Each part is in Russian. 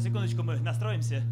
Секундочку, мы настроимся.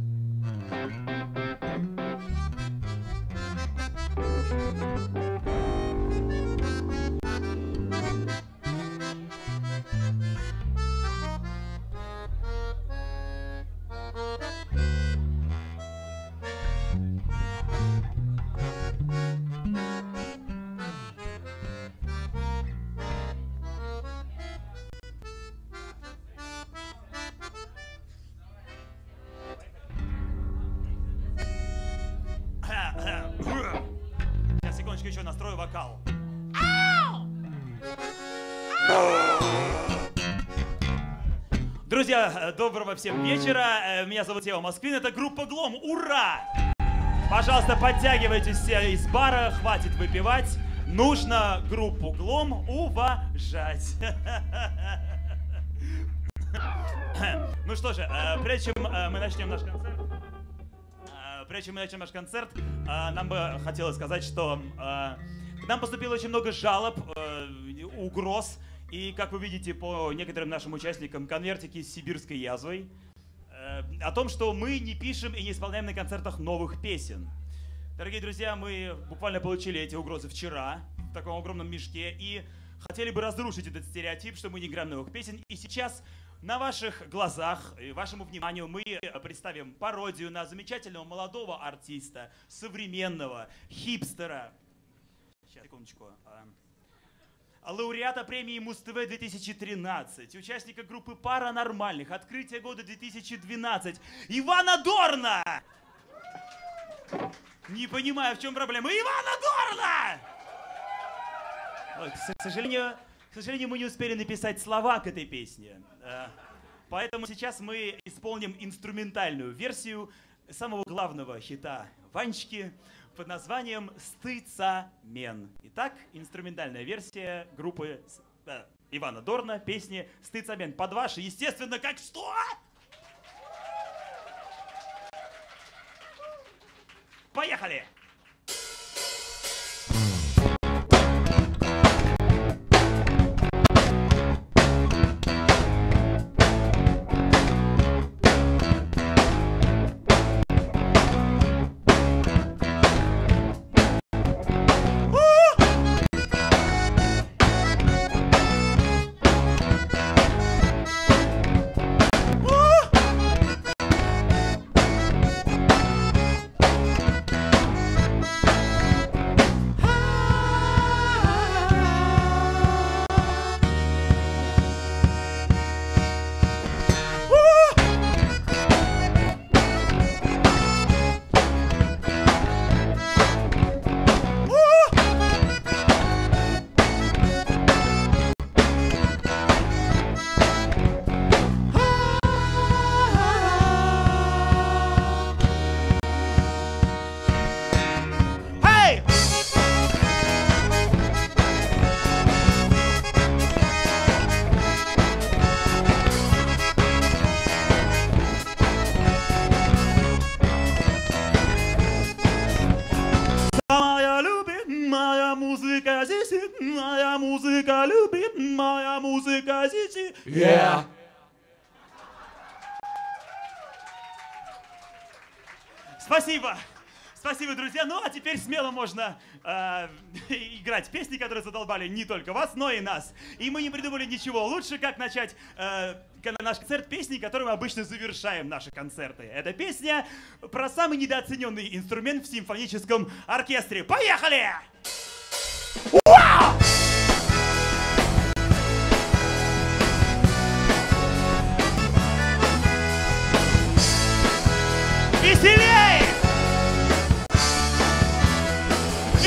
Доброго всем вечера. Э, Меня зовут Ева Москвин. Это группа Глом. Ура! Пожалуйста, подтягивайтесь все из бара. Хватит выпивать. Нужно группу Глом уважать. Ну что же, э, прежде чем э, мы начнем наш концерт, э, прежде чем мы начнем наш концерт, э, нам бы хотелось сказать, что э, к нам поступило очень много жалоб, э, угроз, и, как вы видите по некоторым нашим участникам, конвертики с сибирской язвой, э, о том, что мы не пишем и не исполняем на концертах новых песен. Дорогие друзья, мы буквально получили эти угрозы вчера в таком огромном мешке и хотели бы разрушить этот стереотип, что мы не играем новых песен. И сейчас на ваших глазах вашему вниманию мы представим пародию на замечательного молодого артиста, современного, хипстера. Сейчас, секундочку. Лауреата премии Муз-ТВ 2013, участника группы Паранормальных, открытие года 2012, Ивана Дорна! Не понимаю, в чем проблема. Ивана Дорна! К сожалению, к сожалению, мы не успели написать слова к этой песне. Э, Поэтому сейчас мы исполним инструментальную версию самого главного хита Ванечки под названием «Стыца-мен». Итак, инструментальная версия группы э, Ивана Дорна песни «Стыца-мен». Под ваши, естественно, как что? Поехали! Спасибо. Спасибо, друзья. Ну, а теперь смело можно э, играть песни, которые задолбали не только вас, но и нас. И мы не придумали ничего лучше, как начать э, наш концерт песней, которой мы обычно завершаем наши концерты. Это песня про самый недооцененный инструмент в симфоническом оркестре. Поехали! Веселей!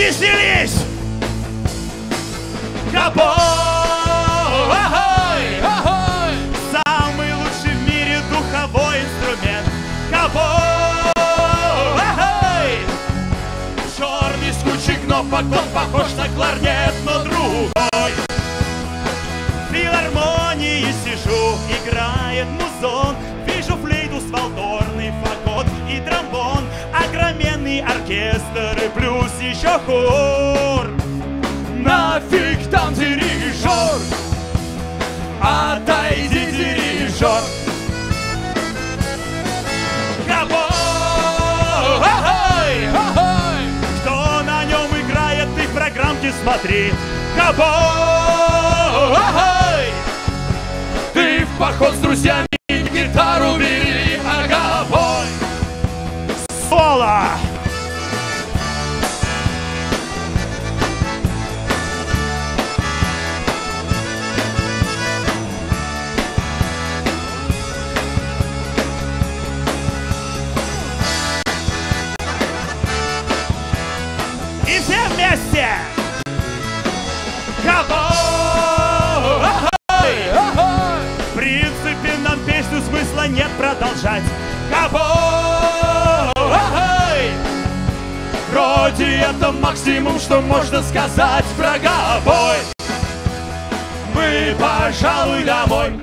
Веселись! Капо! Ахой! Ахой! Самый лучший в мире духовой инструмент. Капо! Ахой! Черный с кучей кнопок, он похож на кларнет, но другой. В филармонии сижу, играет музон. струнный оркестр и плюс еще хор. Нафиг там дирижер, отойди дирижер. Кто на нем играет, ты в программке смотри. Кабой! Ты в поход с друзьями гитару бери, а агабой! Соло! Смысла нет продолжать. Ковбой! Вроде это максимум, что можно сказать про ковбой. Мы, пожалуй, домой.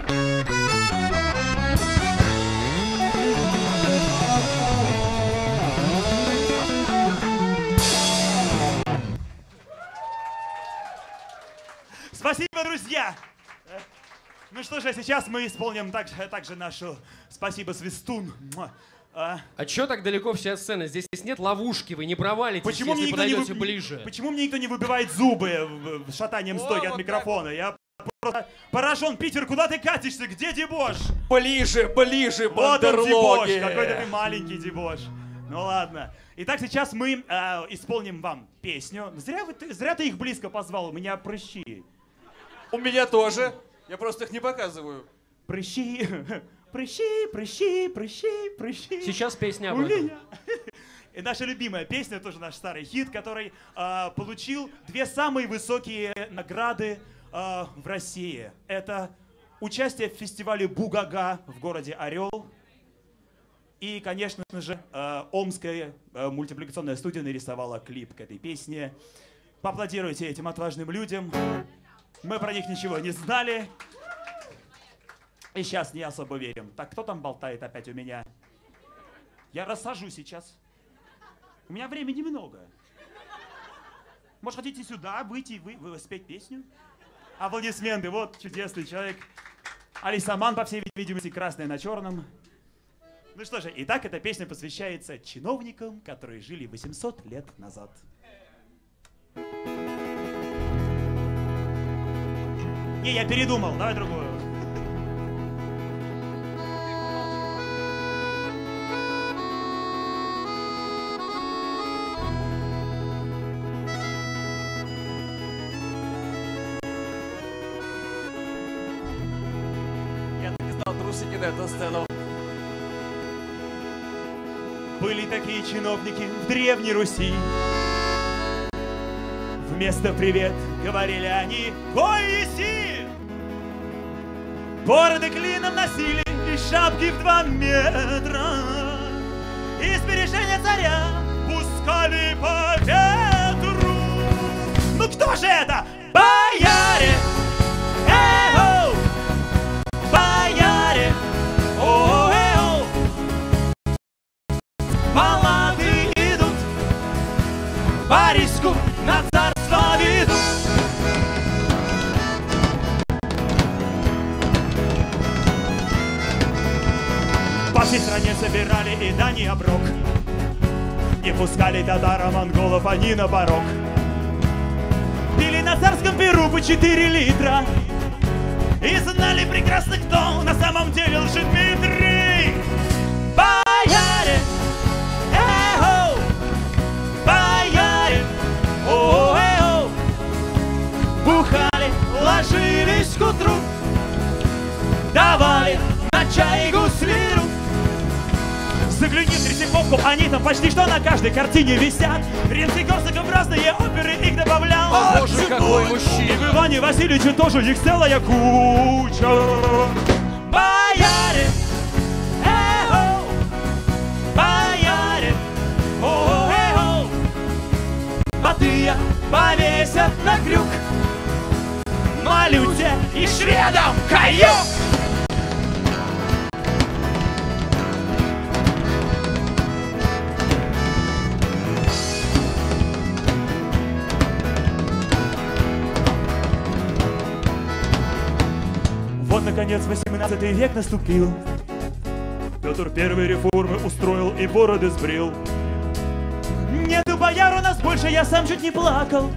Спасибо, друзья! Ну что же, сейчас мы исполним также, также нашу «Спасибо, Свистун». А, А чё так далеко вся сцена? Здесь нет ловушки, вы не провалитесь, Почему мне, если никто не подойдете вы- ближе. почему мне никто не выбивает зубы шатанием стойки от вот микрофона? Я просто поражен. Питер, куда ты катишься? Где дебош? Ближе, ближе, Вот он дебош, какой-то ты маленький дебош. Ну ладно. Итак, сейчас мы э, исполним вам песню. Зря, вы, ты, зря ты их близко позвал, у меня прыщи. У меня тоже. Я просто их не показываю. Прыщи, прыщи, прыщи, прыщи, прыщи. Сейчас песня об этом. И наша любимая песня, тоже наш старый хит, который а, получил две самые высокие награды а, в России. Это участие в фестивале Бугага в городе Орел. И, конечно же, а, Омская а, мультипликационная студия нарисовала клип к этой песне. Поаплодируйте этим отважным людям. Мы про них ничего не знали. И сейчас не особо верим. Так, кто там болтает опять у меня? Я рассажу сейчас. У меня времени много. Может, хотите сюда выйти и вы, вы спеть песню? Аплодисменты, вот чудесный человек. Алисаман, по всей видимости, красная на черном. Ну что же, итак, эта песня посвящается чиновникам, которые жили 800 лет назад. Не, я передумал, давай другую. Я так и знал трусики на эту сцену. Были такие чиновники в Древней Руси. Вместо «привет» говорили они «Коиси!» Бороды клином носили и шапки в два метра. И сбережения царя пускали по ветру. Ну кто же это? Бояре! Эй-оу! Бояре! О-э-оу! Палаты идут, Бориску Стране собирали и дани оброк. Не пускали татаро монголов они на порог. Пили на царском перу по 4 литра. И знали прекрасно, кто на самом деле лжет Дмитрий. Бояре! Эй-хоу! Бояре! О-э-оу! Бухали, ложились к утру, давали на чай гуслиру. Загляни в Третьяковку, они там почти что на каждой картине висят. Ренций Корсаков разные оперы их добавлял. О, Боже, какой И мужчина! в Иване Васильевиче тоже их целая куча. Бояре, эй-хоу, бояре, о-эй-хоу. Батыя повесят на крюк, малюте и шведам каюк. Наконец, 18 век наступил. Петр первые реформы устроил и бороды сбрил. Нету бояр у нас больше, я сам чуть не плакал.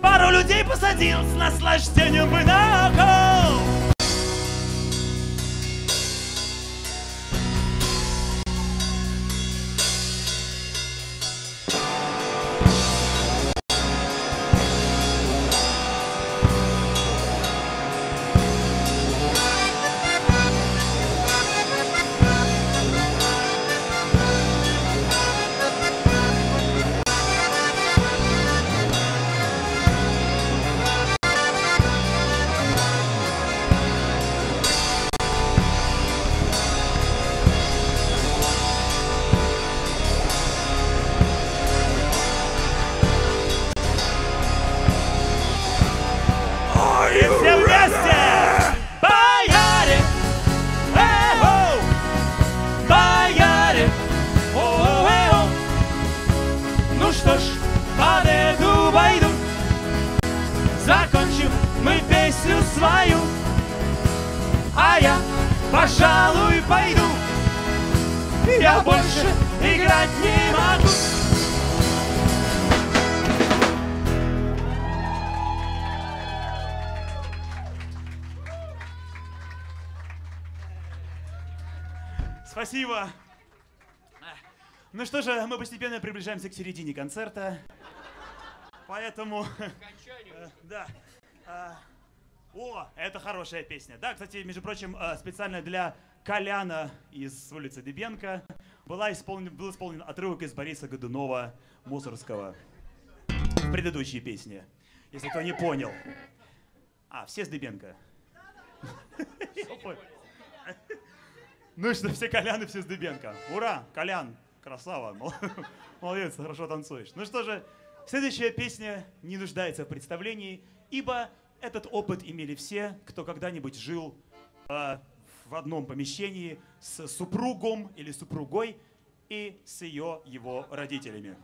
Пару людей посадил с наслаждением бы на кол. Спасибо. Ну что же, мы постепенно приближаемся к середине концерта. Поэтому... э, Да. А, О, это хорошая песня. Да, кстати, между прочим, э, специально для Коляна из улицы Дебенко была исполнен, был исполнен отрывок из Бориса Годунова Мусорского в предыдущей песне. Если кто не понял. А, все с Дебенко. Я понял. Ну что, все Коляны, все с Дыбенко. Ура, Колян, красава, мол- молодец, хорошо танцуешь. Ну что же, следующая песня не нуждается в представлении, ибо этот опыт имели все, кто когда-нибудь жил э, в одном помещении с супругом или супругой и с ее его родителями.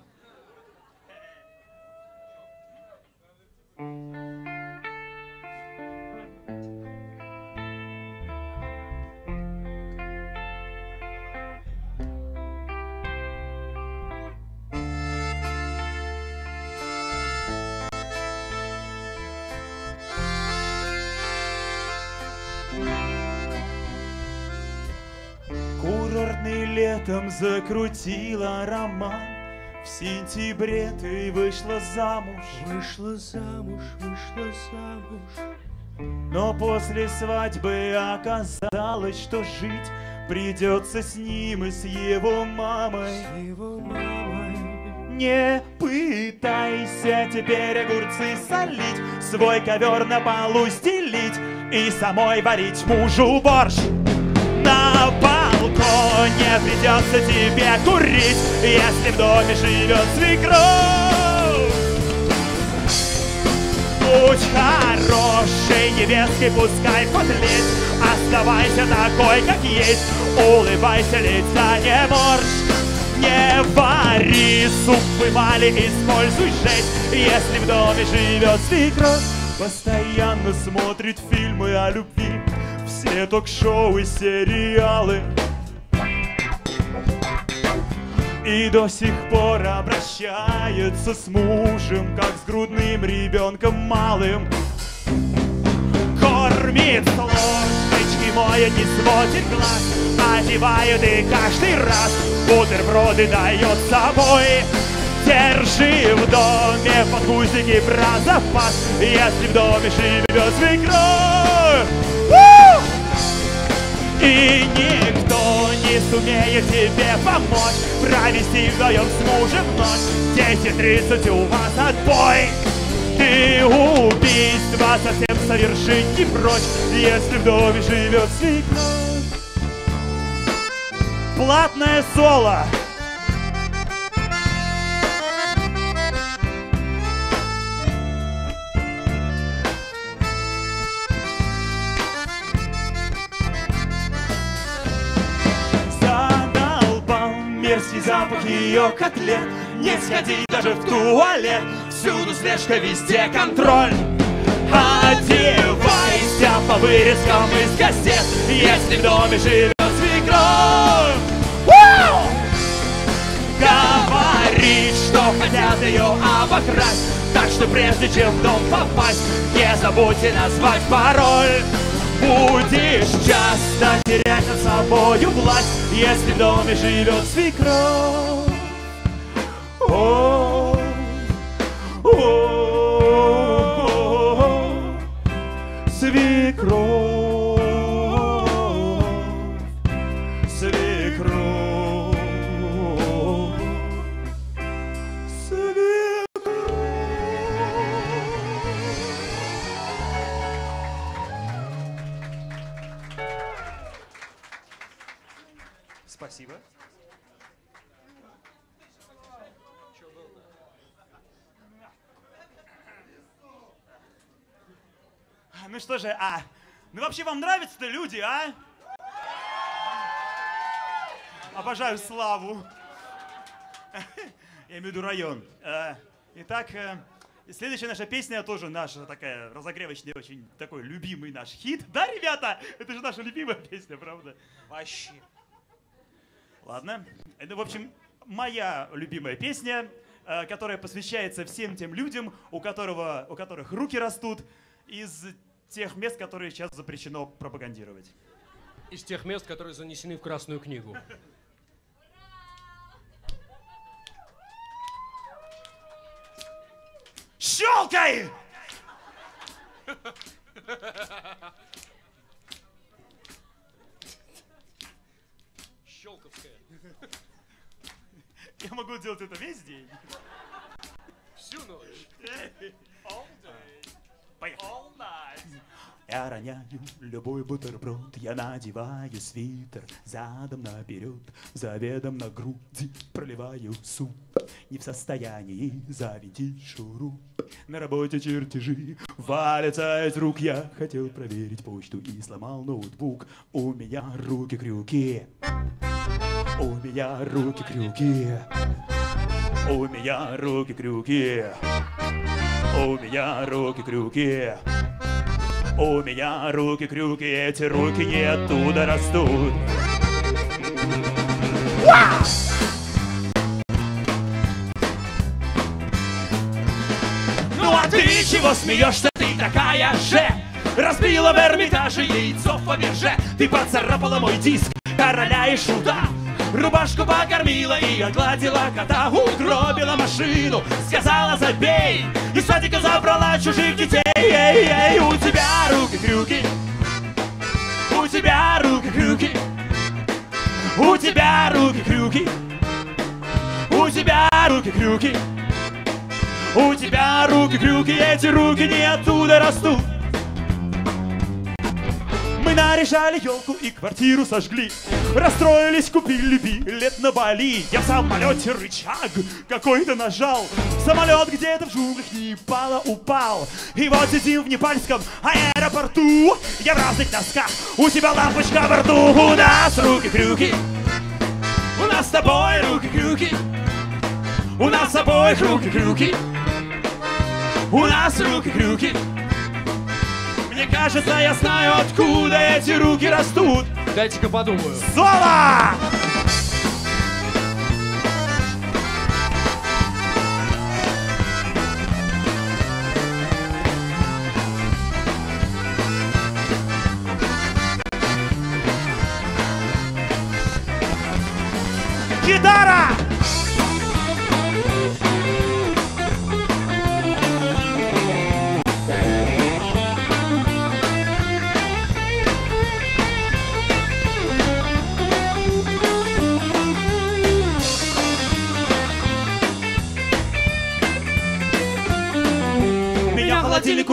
Курортный летом закрутила роман В сентябре ты вышла замуж Вышла замуж, вышла замуж. Но после свадьбы оказалось, что жить Придется с ним и с его мамой Его мамой. Не пытайся теперь огурцы солить Свой ковер на полу стелить И самой варить мужу борщ На балконе придется тебе курить Если в доме живет свекровь. Будь хорошей невесткой, пускай подлеть Оставайся такой, как есть. Улыбайся, лица не морщ Не вари суп, вымали, используй жесть. Если в доме живет свекровь Постоянно смотрит фильмы о любви Все ток-шоу и сериалы и до сих пор обращается с мужем, как с грудным ребенком малым. Кормит ложечки, моет, не сводит глаз, одевает и каждый раз бутерброды дает с собой. Держи в доме подгузники про запас, если в доме живет свекровь. И никто не сумеет тебе помочь. Провести вдвоем с мужем ночь. Дети 30 у вас отбой. Ты убийство совсем совершить не прочь Если в доме живет свекровь. Платное соло запах ее котлет. Не сходи даже в туалет. Всюду слежка, везде контроль. Одевайся по вырезкам из газет. Если в доме живет свекровь! Говорит, что хотят ее обокрасть. Так что прежде чем в дом попасть, не забудьте назвать пароль. Будешь часто терять над собою власть, если в доме живет свекровь. О, о, свекровь, свекровь, Ну что же, а, ну вообще вам нравятся-то люди, а? Обожаю славу. Я имею в виду район. Э, Итак, э, следующая наша песня тоже наша такая разогревочная, очень такой любимый наш хит. Да, ребята? Это же наша любимая песня, правда? Вообще. Ладно. Это, в общем, моя любимая песня, э, которая посвящается всем тем людям, у, которого, у которых руки растут из тех мест, которые сейчас запрещено пропагандировать. Из тех мест, которые занесены в Красную книгу. Щелкай! Щелковская. Я могу делать это весь день. Всю ночь. Поехали. Я роняю любой бутерброд, я надеваю свитер задом наперед, заведом на груди проливаю суп. Не в состоянии завинтить шуру. На работе чертежи валятся из рук. Я хотел проверить почту и сломал ноутбук. У меня руки крюки. У меня руки крюки. У меня руки крюки. У меня руки крюки. У меня руки крюки, эти руки не оттуда растут. Ну а ты чего смеешься, ты такая же? Разбила в Эрмитаже яйцо в Фаберже Ты поцарапала мой диск короля и шута Рубашку покормила и огладила кота. Угробила машину, сказала забей! И с садика забрала чужих детей. Эй, эй, У тебя руки-крюки У тебя руки-крюки У тебя руки-крюки У тебя руки-крюки у тебя руки-крюки, эти руки не оттуда растут. Мы наряжали елку и квартиру сожгли. Расстроились, купили билет на Бали. Я в самолете рычаг какой-то нажал. Самолет где-то в джунглях Непала упал. И вот сидим в непальском аэропорту. Я в разных носках, у тебя лампочка во рту. У нас руки-крюки. У нас с тобой руки-крюки. У нас с обоих руки-крюки. У нас руки-крюки. Мне кажется, я знаю, откуда эти руки растут. Дайте-ка подумаю. Соло! Гитара!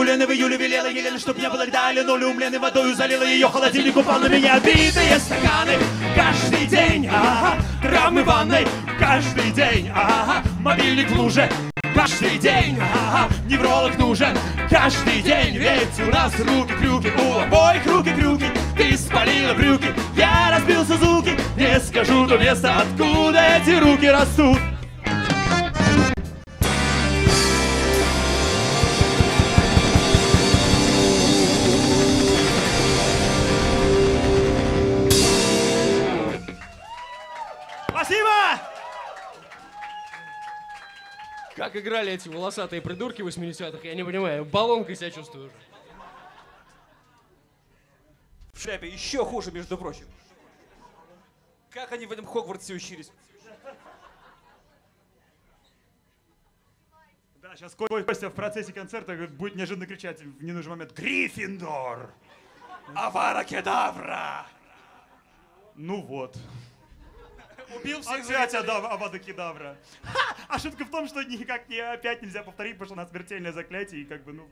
Холодильнику Лены в июле велела Елена, чтоб не было льда, линолеум Лены водою залила ее холодильник, упал на меня битые стаканы каждый день, ага, травмы ванной каждый день, ага, мобильник в луже каждый день, ага, невролог нужен каждый день, ведь у нас руки-крюки, у обоих руки-крюки, ты спалила брюки, я разбил Сузуки, не скажу то место, откуда эти руки растут. Как играли эти волосатые придурки 80-х, я не понимаю. Баллонкой себя чувствую уже. В шляпе еще хуже, между прочим. Как они в этом Хогвартсе учились? Да, сейчас Костя в процессе концерта будет неожиданно кричать в ненужный момент «Гриффиндор! Авара Кедавра! Ну вот. Убил всех Опять Авада Кедавра. Ха! А шутка в том, что никак не опять нельзя повторить, потому что на смертельное заклятие и как бы, ну...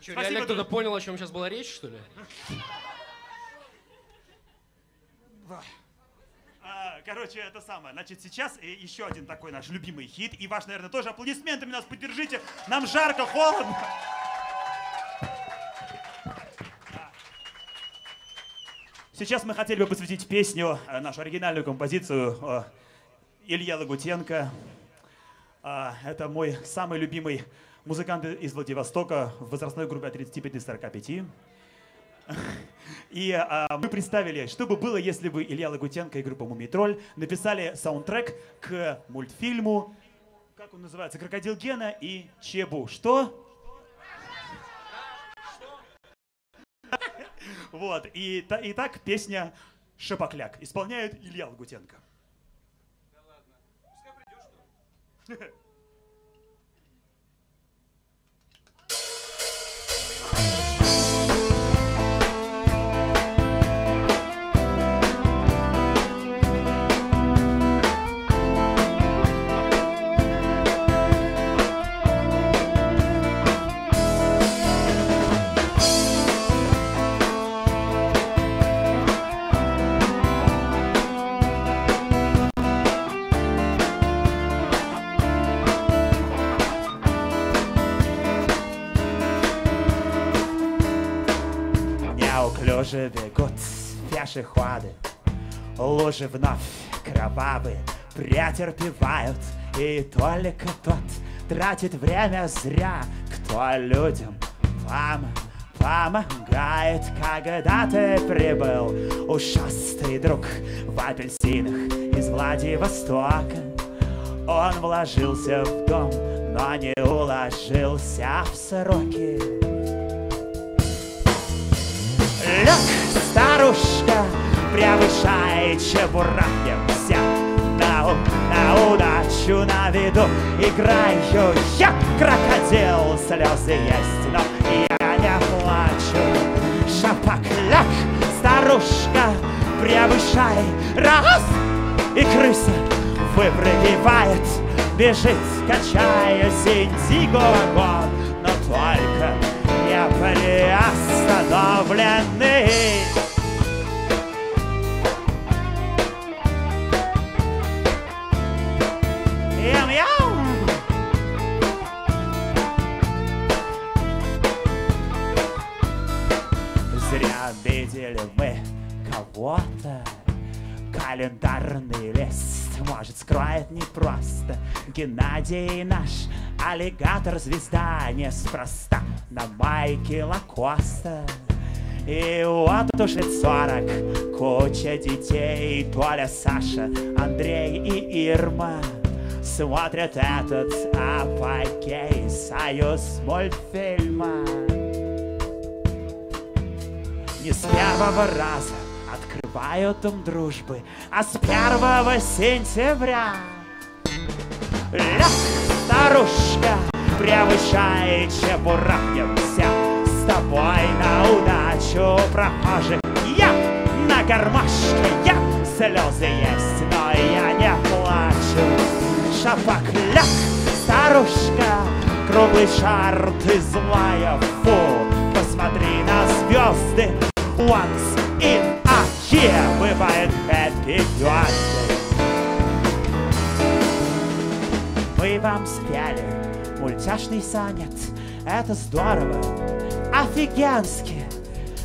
Что, Спасибо, реально кто-то понял, о чем сейчас была речь, что ли? А, короче, это самое. Значит, сейчас э, еще один такой наш любимый хит. И ваш, наверное, тоже аплодисментами нас поддержите. Нам жарко, холодно. Сейчас мы хотели бы посвятить песню, э, нашу оригинальную композицию э, Илья Лагутенко. А, Это мой самый любимый музыкант из Владивостока в возрастной группе от 35 до 45. И мы представили, что бы было, если бы Илья Лагутенко и группа Мумитроль написали саундтрек к мультфильму, как он называется, «Крокодил Гена» и «Чебу». Что? Вот, и, та- и так песня «Шапокляк» исполняет Илья Лагутенко. Неуклюже бегут пешеходы, лужи вновь кровавые претерпевают, и только тот тратит время зря, кто людям вам помогает, когда ты прибыл, ушастый друг в апельсинах из Владивостока. Он вложился в дом, но не уложился в сроки. Лег, старушка, превышает чебурашкин вся на, у- на удачу на виду играю я. Крокодил слезы есть но я не плачу. Шапокляк старушка превышай раз. И крыса выпрыгивает бежит качаясь индиго вагон. Но только не приостановленный Мяу-мяу. Зря обидели мы кого-то Календарный лист, может, скроет непросто. Геннадий наш аллигатор-звезда Неспроста. На майке Лакоста. И вот уж лет сорок. Куча детей. Толя, Саша, Андрей и Ирма Смотрят этот апогей Союз мультфильма Не с первого раза Дом дружбы. А с первого сентября Лег, старушка, превышает чебурашкин вся С тобой на удачу прохожих Я на гармошке, я. Слезы есть, но я не плачу. Шапокляк, старушка, круглый шар, ты злая, фу Посмотри на звезды, once in year Бывает happy birthday мы вам спели мультяшный сонет. Это здорово, офигенски.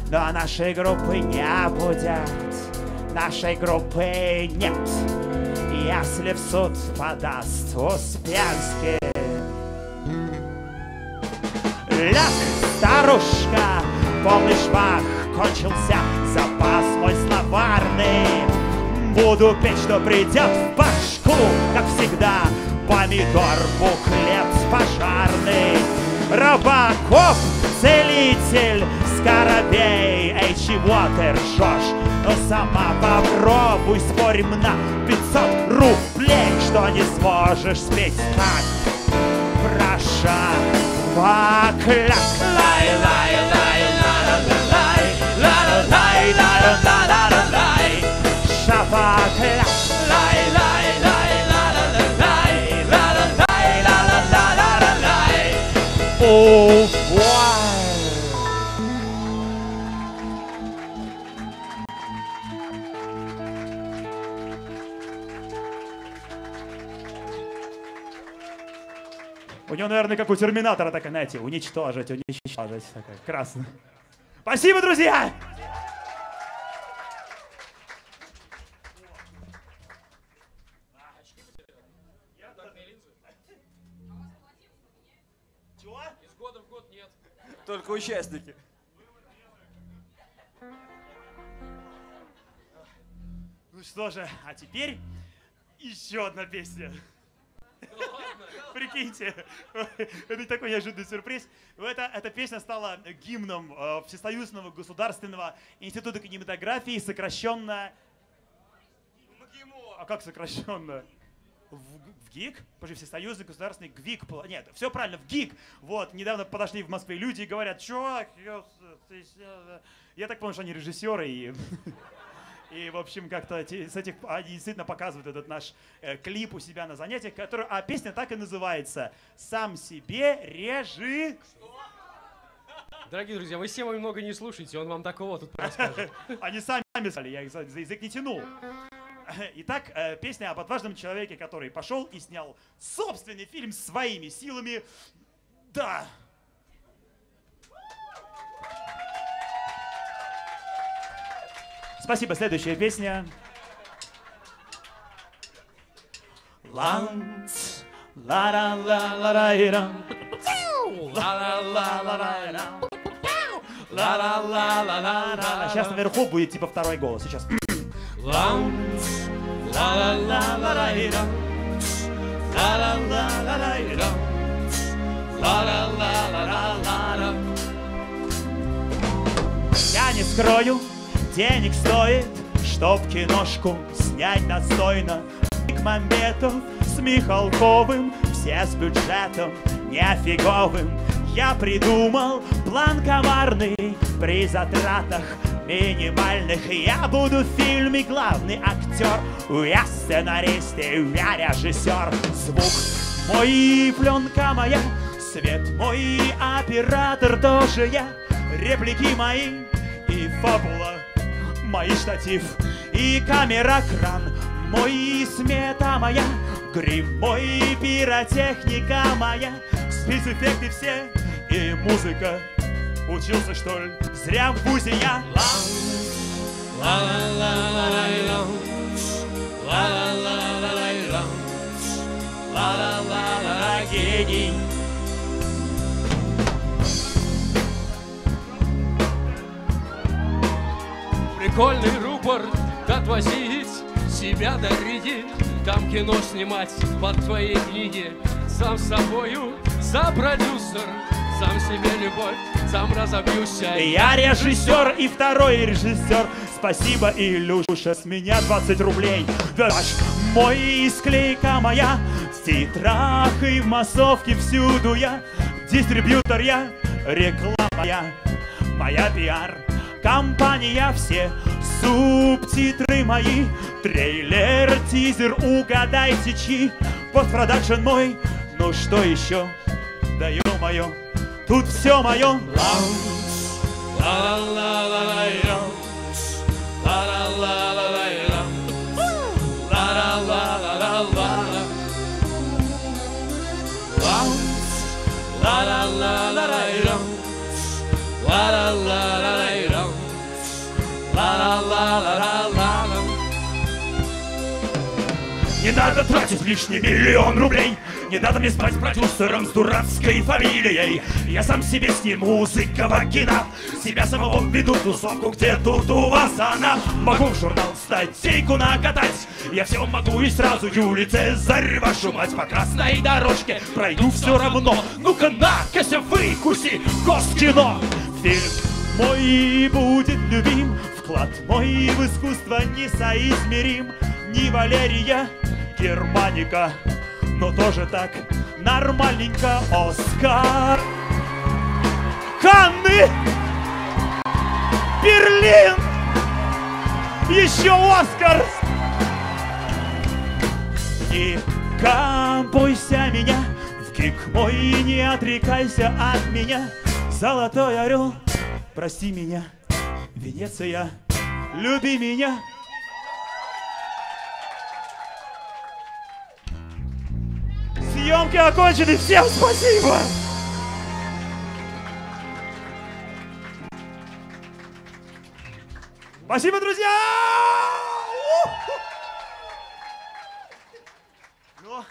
Но нашей группы не будет, нашей группы нет. Если в суд подаст Успенский. Ляг, старушка, полный швах кончился запас. Буду петь, что придет в башку, как всегда. Помидор, буклет пожарный, Рыбаков, целитель, скоробей. Эй, чего ты ржешь? Ну сама попробуй, спорим на 500 рублей, что не сможешь спеть так. Проша, бакля. Лай, лай, лай, ла, ла, вай. У него, наверное, как у Терминатора, так, знаете, уничтожить, уничтожить. Такая красная. Спасибо, друзья! Чего? Из года в год нет. Только участники. Ну что же, а теперь еще одна песня. Прикиньте, это такой неожиданный сюрприз. Это, эта песня стала гимном э, Всесоюзного государственного института кинематографии, сокращенно... А как сокращенно? В, в ГИК? Подожди, Всесоюзный государственный ГВИК. Нет, все правильно, в ГИК. Вот, недавно подошли в Москве люди и говорят, чувак, э, я так понял, что они режиссеры и... И, в общем, как-то с этих они действительно показывают этот наш э, клип у себя на занятиях, который, а песня так и называется «Сам себе режи». Дорогие друзья, вы Сема много не слушайте, он вам такого тут расскажет. Они сами стали, я за язык не тянул. Итак, э, песня об отважном человеке, который пошел и снял собственный фильм своими силами. Да. Спасибо. Следующая песня. Ланц, ла ла ла ла ла ла ла ла ла ла ла ла ла ла ла Сейчас наверху будет типа второй голос. Сейчас. Bounce, la la la la la bounce, la la la la la bounce, la la la la la la. Я не скрою, денег стоит, чтоб киношку снять достойно. К Бекмамбетов с Михалковым, все с бюджетом нефиговым. Я придумал план коварный, при затратах минимальных. Я буду в фильме главный актер, я сценарист и я режиссер. Звук мой пленка моя, свет мой оператор тоже я. Реплики мои и фабула. Мой штатив и камера кран мой смета моя. Грим мой пиротехника моя. Спецэффекты все и музыка учился что ли зря в вузе я гений Прикольный рупор отвозить, себя дарить, там кино снимать под твои книги. Сам собою, за продюсер, сам себе любовь, сам разобьюся. Я режиссер и второй режиссер. Спасибо, Илюша, с меня 20 рублей. Дашь мой и склейка моя, в титрах и в массовке всюду я. Дистрибьютор я, реклама я, моя пиар. Компания все, субтитры мои, трейлер, тизер, угадайте чьи. Постпродакшн мой, ну что еще? Да ё-моё, тут все мое. Не надо тратить лишний миллион рублей не надо мне спать с продюсером с дурацкой фамилией. Я сам себе сниму музыкова кино Себя самого веду тусовку, где тут у вас она. Могу в журнал статейку накатать. Я все могу и сразу Юлий Цезарь Вашу мать по красной дорожке Пройду все равно. Ну-ка на, Кася, выкуси Госкино. Фильм мой будет любим, вклад мой в искусство несоизмерим. Не Валерия Германика, но тоже так нормальненько Оскар. Канны! Берлин! Еще Оскар! Не компойся меня, в кик мой не отрекайся от меня. Золотой орел, прости меня, Венеция, люби меня. Съемки окончены, всем спасибо! Спасибо, друзья! Ну,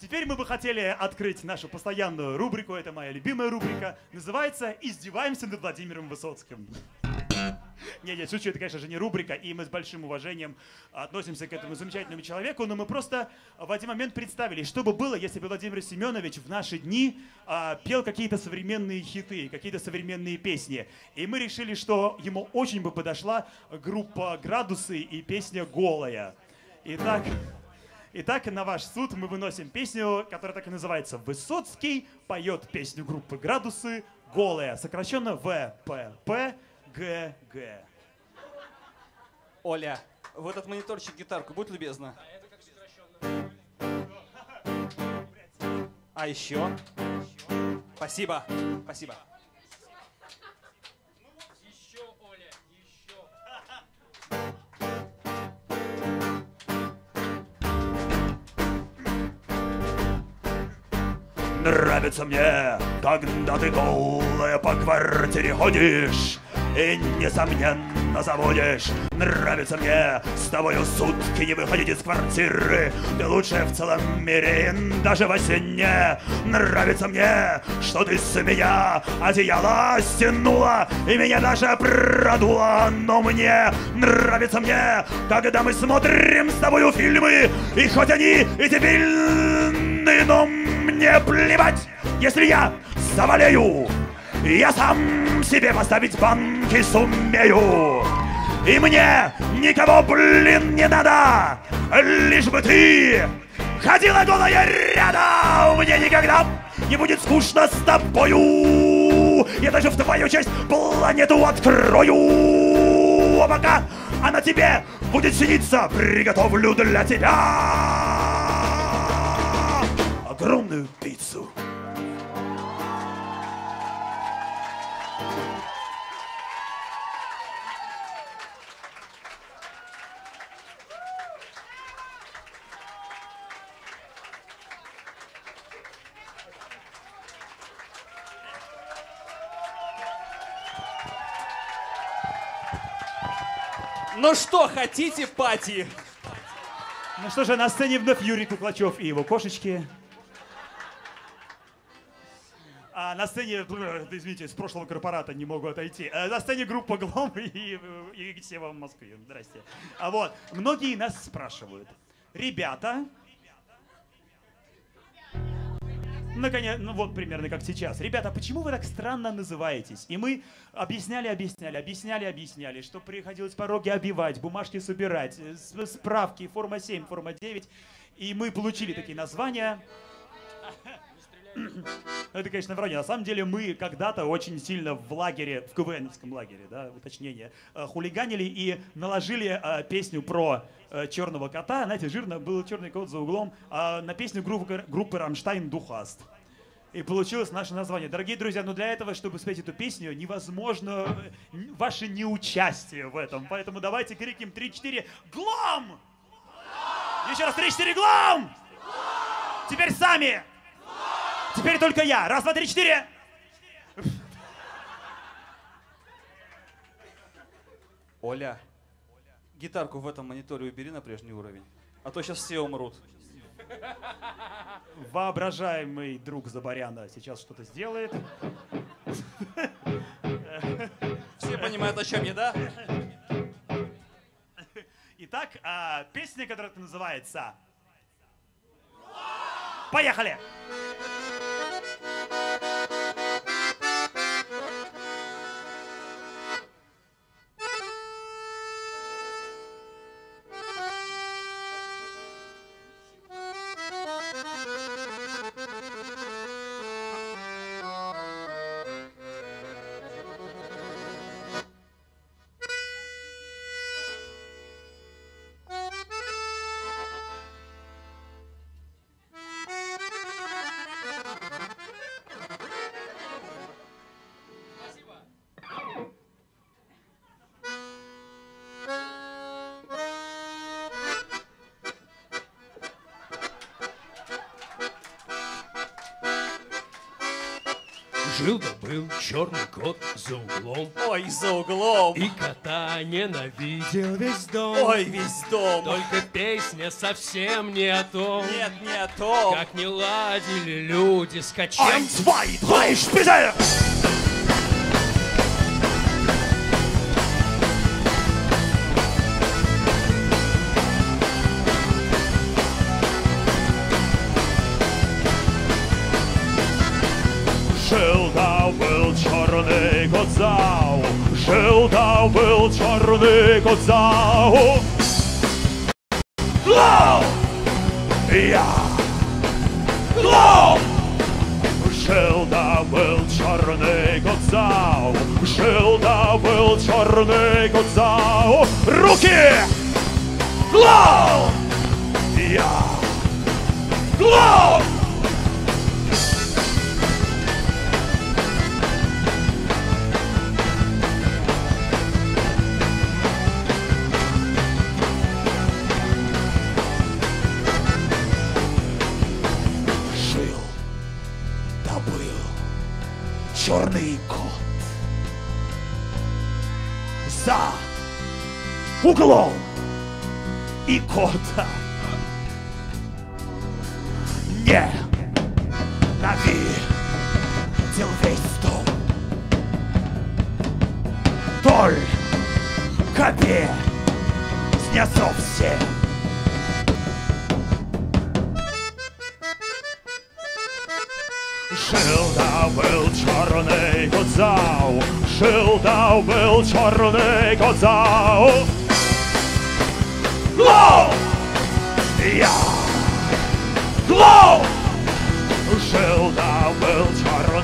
теперь мы бы хотели открыть нашу постоянную рубрику. Это моя любимая рубрика. Называется «Издеваемся над Владимиром Высоцким». Не, не, шучу, это, конечно же, не рубрика, и мы с большим уважением относимся к этому замечательному человеку, но мы просто в один момент представили, что бы было, если бы Владимир Семенович в наши дни а, пел какие-то современные хиты, какие-то современные песни. И мы решили, что ему очень бы подошла группа «Градусы» и песня «Голая». Итак, Итак, на ваш суд мы выносим песню, которая так и называется «Высоцкий поет песню группы «Градусы» «Голая», сокращенно ВПП ГГ. Оля, в этот мониторчик гитарку, будь любезна. А еще? Спасибо, спасибо. Еще, Оля, еще. Нравится мне, когда ты голая по квартире ходишь И несомненно заводишь. Нравится мне с тобою сутки не выходить из квартиры. Ты лучшая в целом мире, даже во сне Нравится мне, что ты с меня одеяло стянула И меня даже продула. Но мне нравится мне, когда мы смотрим с тобою фильмы. И хоть они и дебильны, но мне плевать, если я заболею. Я сам себе поставить банки сумею. И мне никого, блин, не надо, лишь бы ты ходила голая рядом. Мне никогда не будет скучно с тобою. Я даже в твою часть планету открою. А пока она тебе будет сниться, приготовлю для тебя огромную пиццу. Ну что, хотите пати? Ну что же, на сцене вновь Юрий Куклачев и его кошечки. А на сцене, э, извините, с прошлого корпората не могу отойти. Э, На сцене группа Глом и, и Сева в Москве. Здрасте. А вот, многие нас спрашивают. Ребята, Наконец, ну вот примерно как сейчас. Ребята, почему вы так странно называетесь? И мы объясняли, объясняли, объясняли, объясняли, что приходилось пороги обивать, бумажки собирать, э, справки, форма 7, форма 9. И мы получили такие названия. Это, конечно, вранье. На самом деле мы когда-то очень сильно в лагере, в КВНовском лагере, да, уточнение, э, хулиганили и наложили э, песню про э, черного кота. Знаете, жирно был черный кот за углом а на песню группы, группы «Рамштайн» «Духаст». И получилось наше название. Дорогие друзья, но для этого, чтобы спеть эту песню, невозможно ваше неучастие в этом. Поэтому давайте крикнем 3-4 «Глом!» Еще раз 3-4 «Глом!» Теперь сами! Теперь только я. Раз, два, три, четыре. Оля, гитарку в этом мониторе убери на прежний уровень. А то сейчас все умрут. Воображаемый друг Забаряна сейчас что-то сделает. Все понимают, о чем я, да? Итак, а, песня, которая называется... Поехали! Жил да был черный кот за углом, Ой, за углом. И кота ненавидел весь дом. Ой, весь дом. Только песня совсем не о том, Нет, не о том. Как не ладили люди с качем. Ein, zwei, drei, Spitze! Черный кот зау, жил да был черный кот навидел весь дом. Только песня совсем Жил да был черный кот зау, жил да был черный кот зау. Лоу! Я!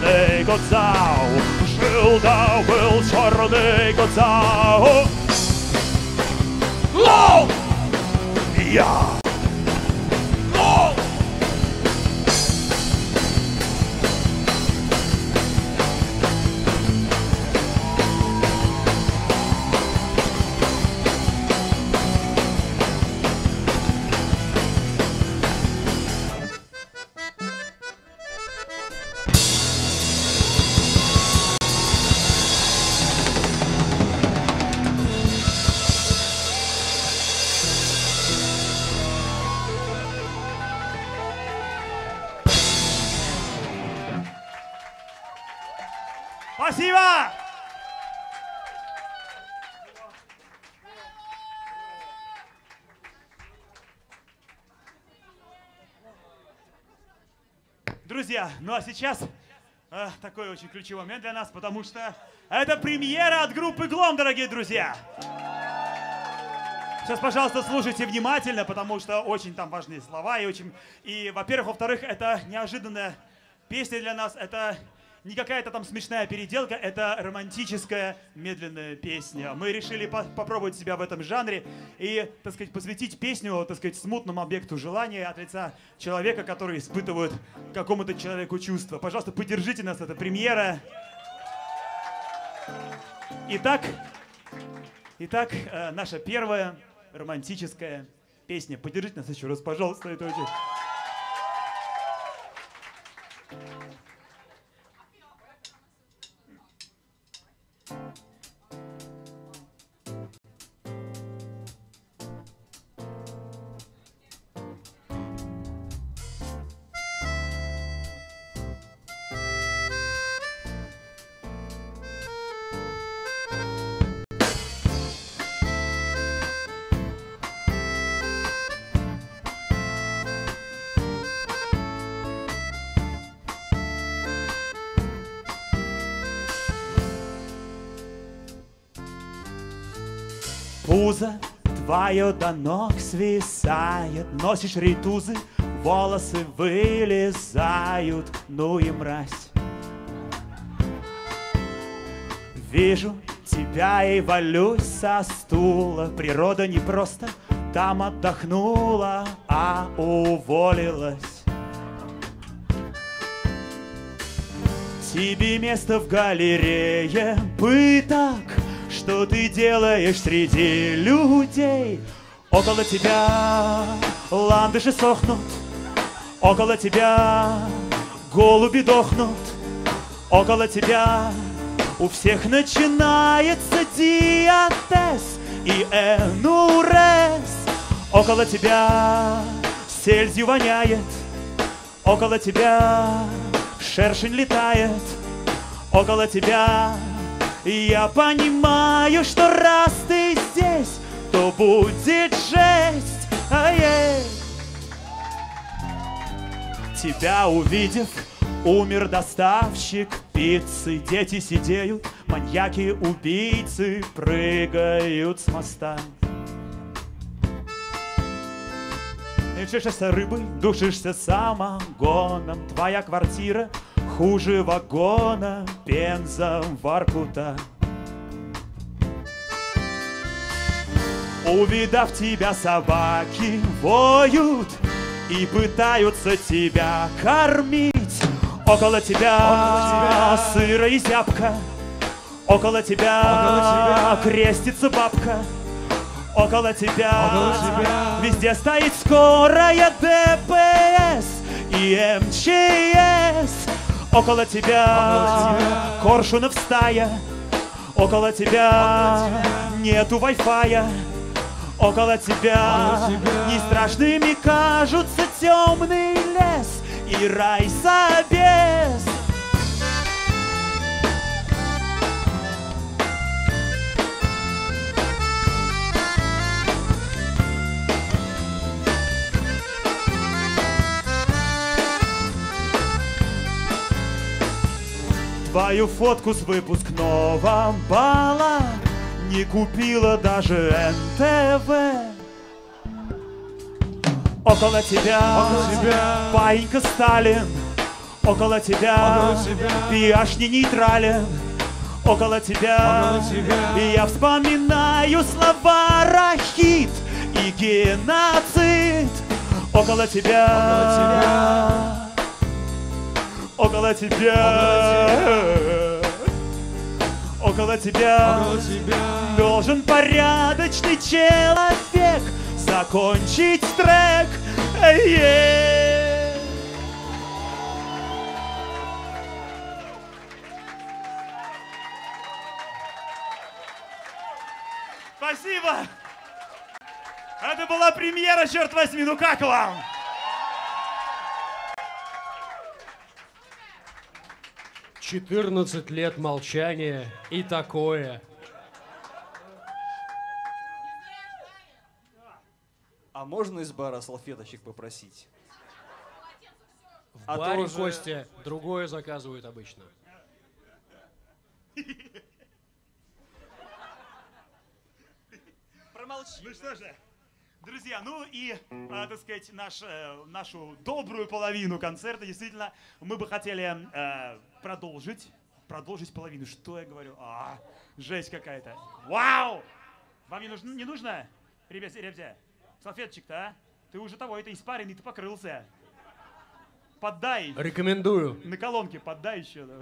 Черный кот зау, жил да был черный кот Ну а сейчас э, такой очень ключевой момент для нас, потому что это премьера от группы Глом, дорогие друзья. Сейчас, пожалуйста, слушайте внимательно, потому что очень там важные слова и очень... И, во-первых, во-вторых, это неожиданная песня для нас. Это не какая-то там смешная переделка, это романтическая медленная песня. Мы решили по- попробовать себя в этом жанре и, так сказать, посвятить песню, так сказать, смутному объекту желания от лица человека, который испытывает какому-то человеку чувства. Пожалуйста, поддержите нас, это премьера. Итак, итак, э, наша первая романтическая песня. Поддержите нас еще раз, пожалуйста, это очень... твое до ног свисает. Носишь ритузы, волосы вылезают. Ну и мразь. Вижу тебя и валюсь со стула. Природа не просто там отдохнула, а уволилась. Тебе место в галерее. Пыток Что ты делаешь среди людей Около тебя ландыши сохнут Около тебя голуби дохнут Около тебя у всех начинается диатез и энурез Около тебя сельдью воняет Около тебя шершень летает около тебя. Я понимаю, что раз ты здесь, то будет жесть. Ай-яй. Тебя увидев, умер доставщик пиццы. Дети сидеют, маньяки-убийцы прыгают с моста. Лечишься рыбой, душишься самогоном Твоя квартира хуже вагона Пенза Воркута Увидав тебя, собаки воют И пытаются тебя кормить Около тебя, Около тебя сыро и зябко Около тебя, Около тебя крестится бабка около тебя, около тебя. Везде стоит скорая ДПС и МЧС. Около тебя. Коршунов стая. Около тебя, нету тебя, около тебя не страшными кажутся темный лес и рай собес. Твою фотку с выпускного бала. Не купила даже НТВ Около тебя, Около тебя. Паинька Сталин Около тебя, Около тебя. Пиаш не нейтрален Около тебя, Около тебя. Я вспоминаю слова Рахит и геноцид Около тебя, Около тебя около тебя. Около тебя, около тебя должен порядочный человек закончить трек. Yeah. Спасибо! Это была премьера, черт возьми, ну как вам? 14 лет молчания и такое. А можно из бара салфеточек попросить? В а баре уже... Костя другое заказывают обычно. Промолчи. Ну что же, Друзья, ну и, э, так сказать, наш, э, нашу добрую половину концерта, действительно, мы бы хотели э, продолжить. Продолжить половину. Что я говорю? А, жесть какая-то. Вау! Вам не нужно? Не нужно? Ребята, ребята, салфеточек-то, а? Ты уже того, это испаренный, ты покрылся. Поддай. Рекомендую. На колонке поддай еще. Да.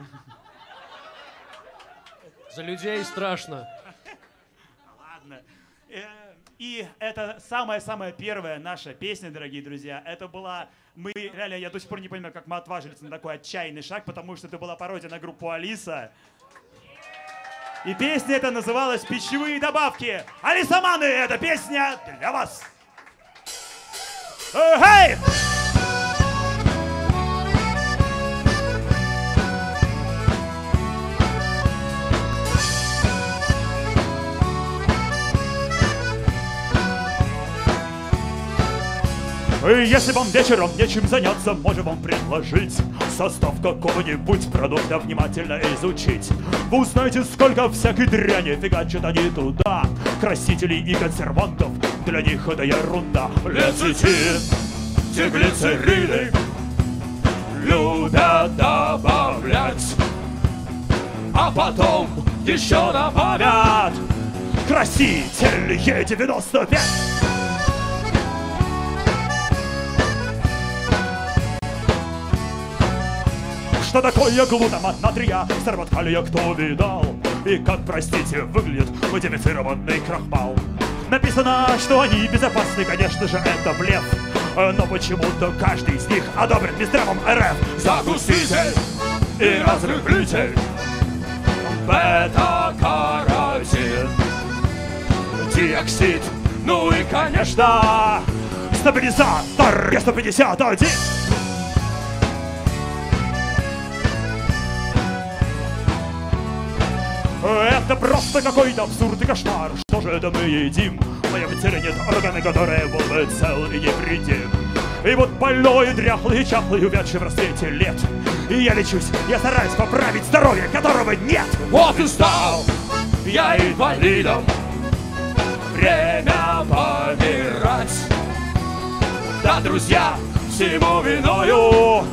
За людей страшно. Ладно. Э, и это самая-самая первая наша песня, дорогие друзья. Это была... Мы реально, я до сих пор не понимаю, как мы отважились на такой отчаянный шаг, потому что это была пародия на группу Алиса. И песня эта называлась «Пищевые добавки». Алисаманы, эта песня для вас. Эй! Hey! Если вам вечером нечем заняться, можем вам предложить Состав какого-нибудь продукта внимательно изучить. Вы узнаете, сколько всякой дряни фигачат они туда. Красителей и консервантов, для них это ерунда. Лецитин, глицерины любят добавлять А потом еще добавят. Краситель Е95 Что такое глутамат натрия? Сорват калия кто видал? И как, простите, выглядит модифицированный крахмал? Написано, что они безопасны, конечно же, это блеф Но почему-то каждый из них одобрен Минздравом РФ Загуститель и разрыхлитель Бета-каротин Диоксид Ну и, конечно, стабилизатор Е-151 Это просто какой-то абсурд и кошмар. Что же это мы едим? В моем теле нет органа, который был бы цел и невредим И вот больной, дряхлый, чахлый, увядший в рассвете лет. И я лечусь, я стараюсь поправить здоровье, которого нет. Вот и стал я инвалидом. Время помирать. Да, друзья, всему виною.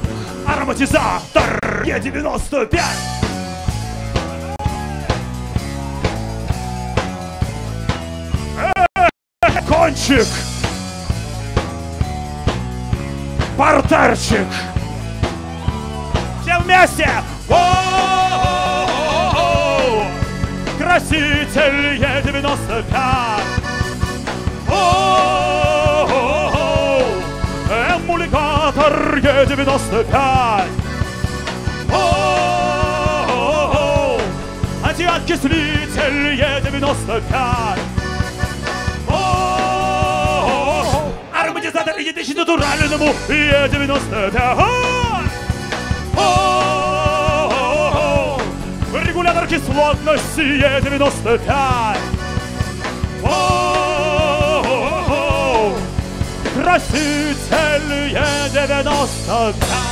Ароматизатор Е95 кончик, партерчик. Все вместе! О-о-о-о! Краситель Е95! О-о-о-о! Эмулигатор Е95! О-о-о-о! Антиокислитель Е95! Ароматизатор идентичен натуральному Е95 Регулятор кислотности Е95 Краситель Е95 Эй!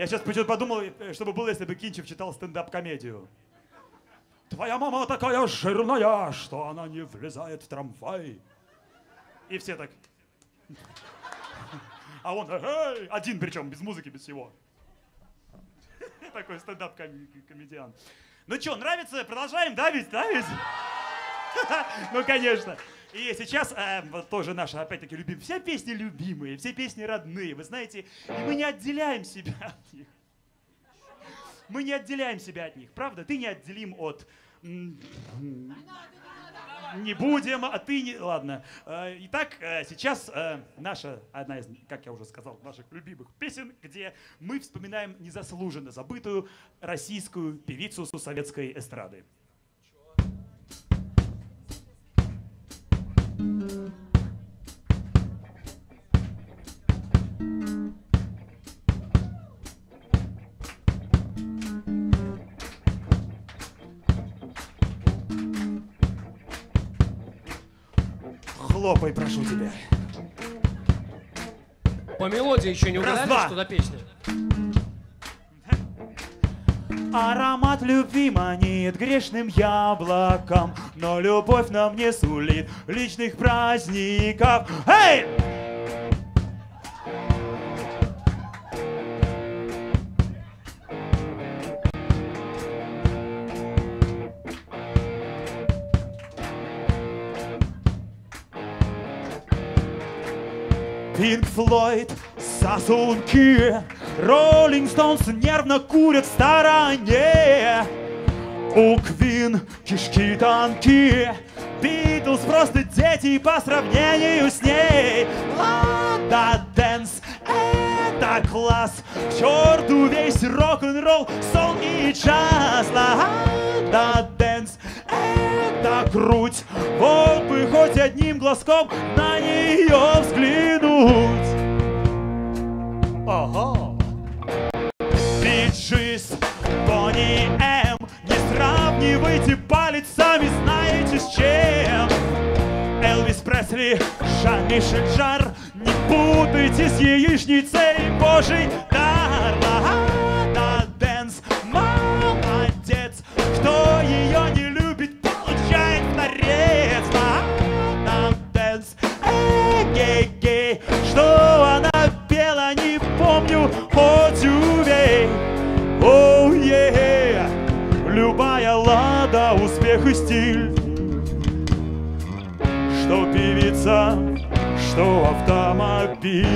Я сейчас почему-то подумал, э, что бы было, если бы Кинчев читал стендап-комедию. Твоя мама такая жирная, что она не влезает в трамвай. И все так. А он эй, один причем, без музыки, без всего. Такой стендап-комедиан. Ну что, нравится? Продолжаем, да, ведь? Да, ведь? Ну, конечно. И сейчас э, тоже наши, опять-таки, любим. Все песни любимые, все песни родные. Вы знаете, и мы не отделяем себя от них. Мы не отделяем себя от них, правда? Ты не отделим от... Не будем, а ты не... Ладно. Э, Итак, э, сейчас э, наша, одна из, как я уже сказал, наших любимых песен, где мы вспоминаем незаслуженно забытую российскую певицу советской эстрады. Хлопай, прошу тебя. По мелодии еще не угадали, Раз-два. что за песня? Аромат любви манит грешным яблоком, но любовь нам не сулит личных праздников. Эй! Пинк Флойд, сосунки, Роллинг Стоунс нервно курят в стороне. У Квин кишки танки, Битлз просто дети по сравнению с ней. Лада Дэнс это класс, к черту весь рок-н-ролл, сол и джаз. Лада Это круть, вот бы хоть одним глазком на нее взглянуть. Ого! Биджис, Бонни М Не сравнивайте палец, сами знаете с чем Элвис Пресли, Жан-Мишель Жар Не путайте с яичницей Божий дар певица, что автомобиль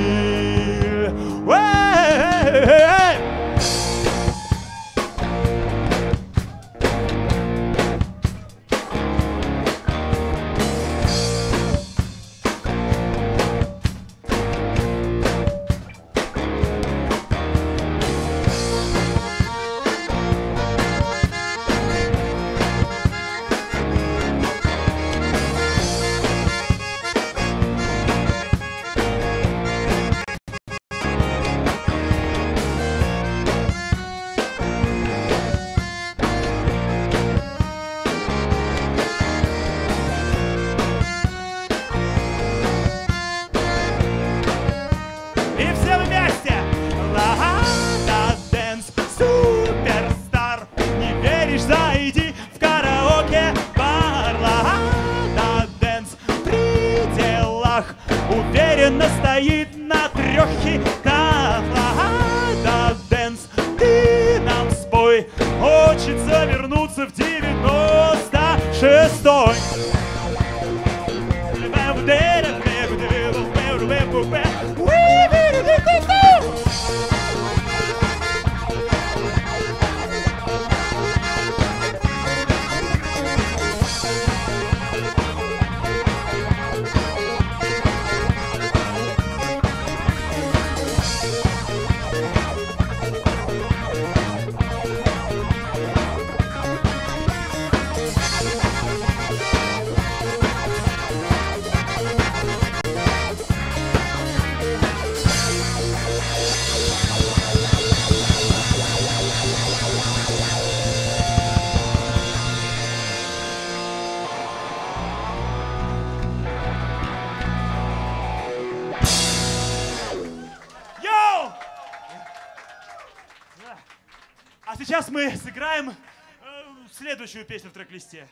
следующую песню в трек-листе.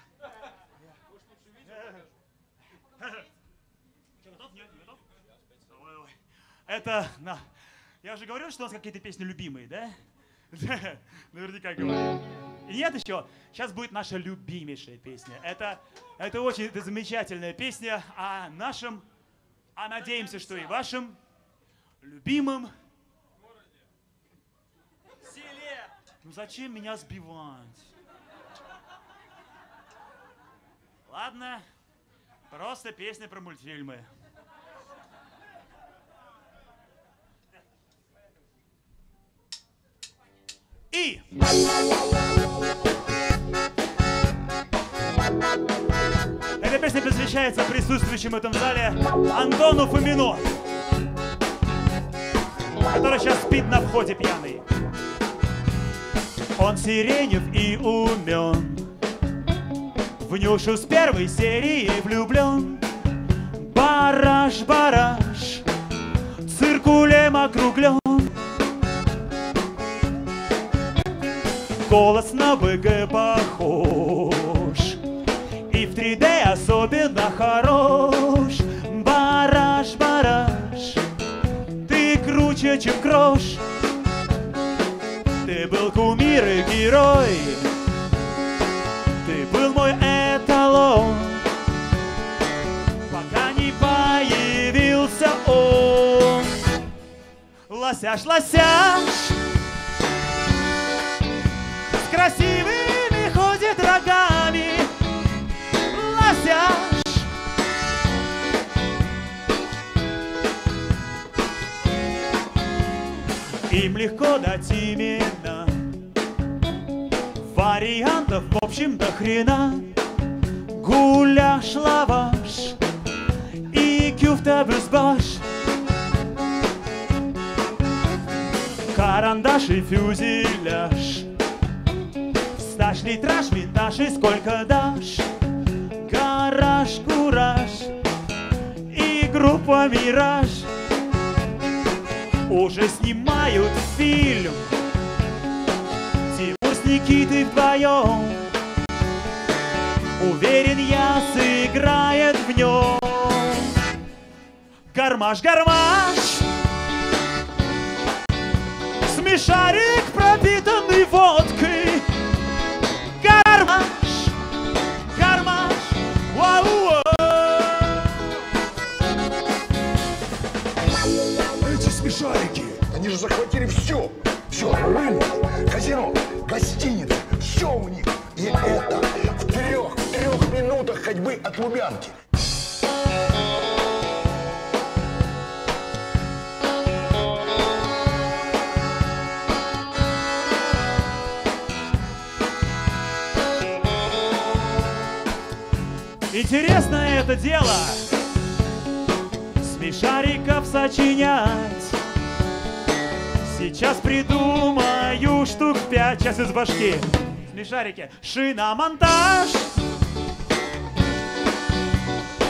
Это, на, я уже говорил, что у нас какие-то песни любимые, да? Наверняка говорил. И нет еще, сейчас будет наша любимейшая песня. Это, это очень это замечательная песня о нашем, а надеемся, что и вашем любимом. Ну зачем меня сбивать? Ладно, просто песня про мультфильмы. И эта песня посвящается присутствующим в этом зале Антону Фомину, который сейчас спит на входе пьяный. Он сиренев и умен, в Нюшу с первой серии влюблен. Бараш, бараш, циркулем округлен. Голос на БГ похож И в 3D особенно хорош Бараш, бараш Ты круче, чем крош Ты был кумир и герой шлася, а шлася а. С красивыми ходит рогами. Лася а. Им легко дать имена. Вариантов, в общем, до хрена. Гуляш, лаваш и кюфта брюсбаш Карандаш и фюзеляж. Стаж, литраж, винтаж и сколько дашь? Гараж, кураж и группа Мираж Уже снимают фильм Тимур с Никитой вдвоем. Уверен, я сыграет в нем. Гармаш, гармаш Смешарик, пропитанный водкой Гармаш, гармаш Вау, Эти смешарики, они же захватили все. Все, рынок, казино, гостиницы, все у них. И это в трех, трех минутах ходьбы от Лубянки. Интересно это дело. Смешариков сочинять. Сейчас придумаю штук пять Сейчас из башки. Смешарики. Шиномонтаж.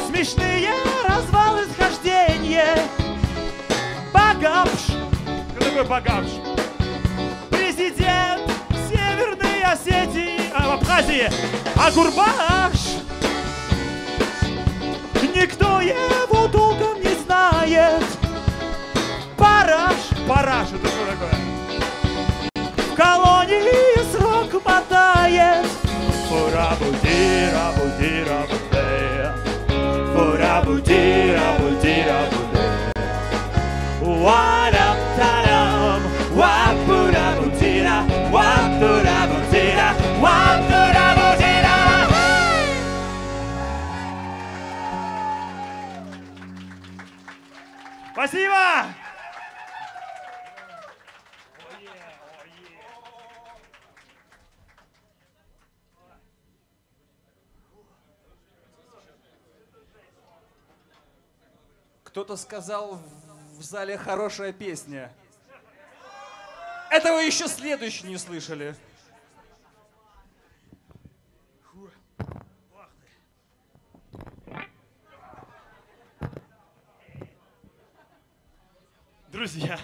Смешные развалы схождения. Багапш Кто такой Багапш? Президент Северной Осетии а, Абхазии. Агурбаш Никто его толком не знает. Параш, параш, это что такое? В Кто-то сказал в- зале хорошая песня. Этого еще следующий не слышали. Друзья,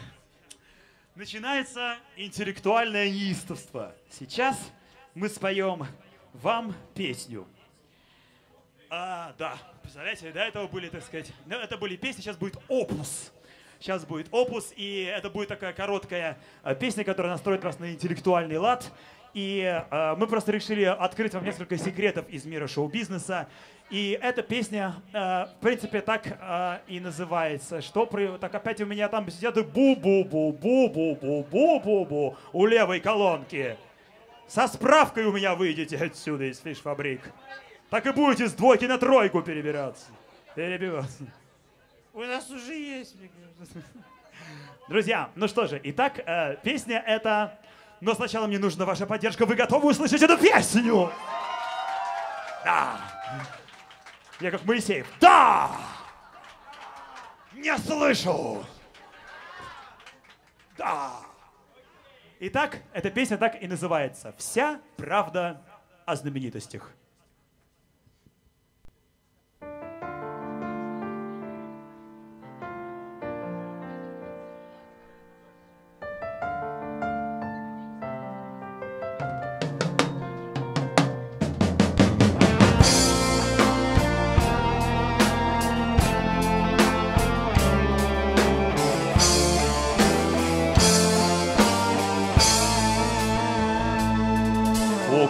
начинается интеллектуальное неистовство. Сейчас мы споем вам песню. А, да, представляете, до этого были, так сказать, ну, это были песни, сейчас будет опус. Сейчас будет опус, и это будет такая короткая э, песня, которая настроит вас на интеллектуальный лад. И э, мы просто решили открыть вам несколько секретов из мира шоу-бизнеса. И эта песня, э, в принципе, так э, и называется. Что при... Так опять у меня там сидят и бу-бу-бу, бу-бу-бу, бу-бу-бу, у левой колонки. Со справкой у меня выйдете отсюда из фиш-фабрик. Так и будете с двойки на тройку перебираться. Перебиваться. У нас уже есть, мне кажется. Друзья, ну что же, итак, э, песня это... Но сначала мне нужна ваша поддержка. Вы готовы услышать эту песню? Да. Я как Моисеев. Да! Не слышу! Да! Итак, эта песня так и называется. Вся правда о знаменитостях.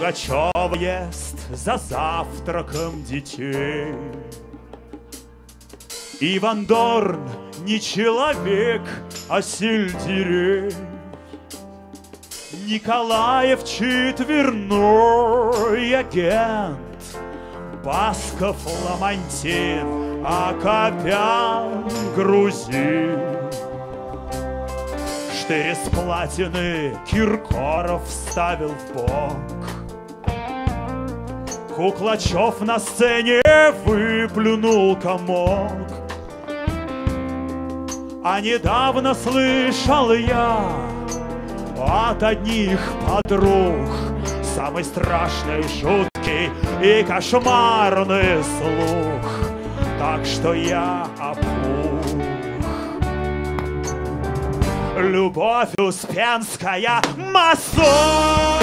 Пугачева ест за завтраком детей. Иван Дорн не человек, а сельдерей. Николаев четверной агент, Басков Ламантин, Акопян грузин. Четыре с платины Киркоров вставил в бок. Куклачев на сцене выплюнул комок. А недавно слышал я от одних подруг Самый страшный, жуткий и кошмарный слух. Так что я опух. Любовь Успенская масон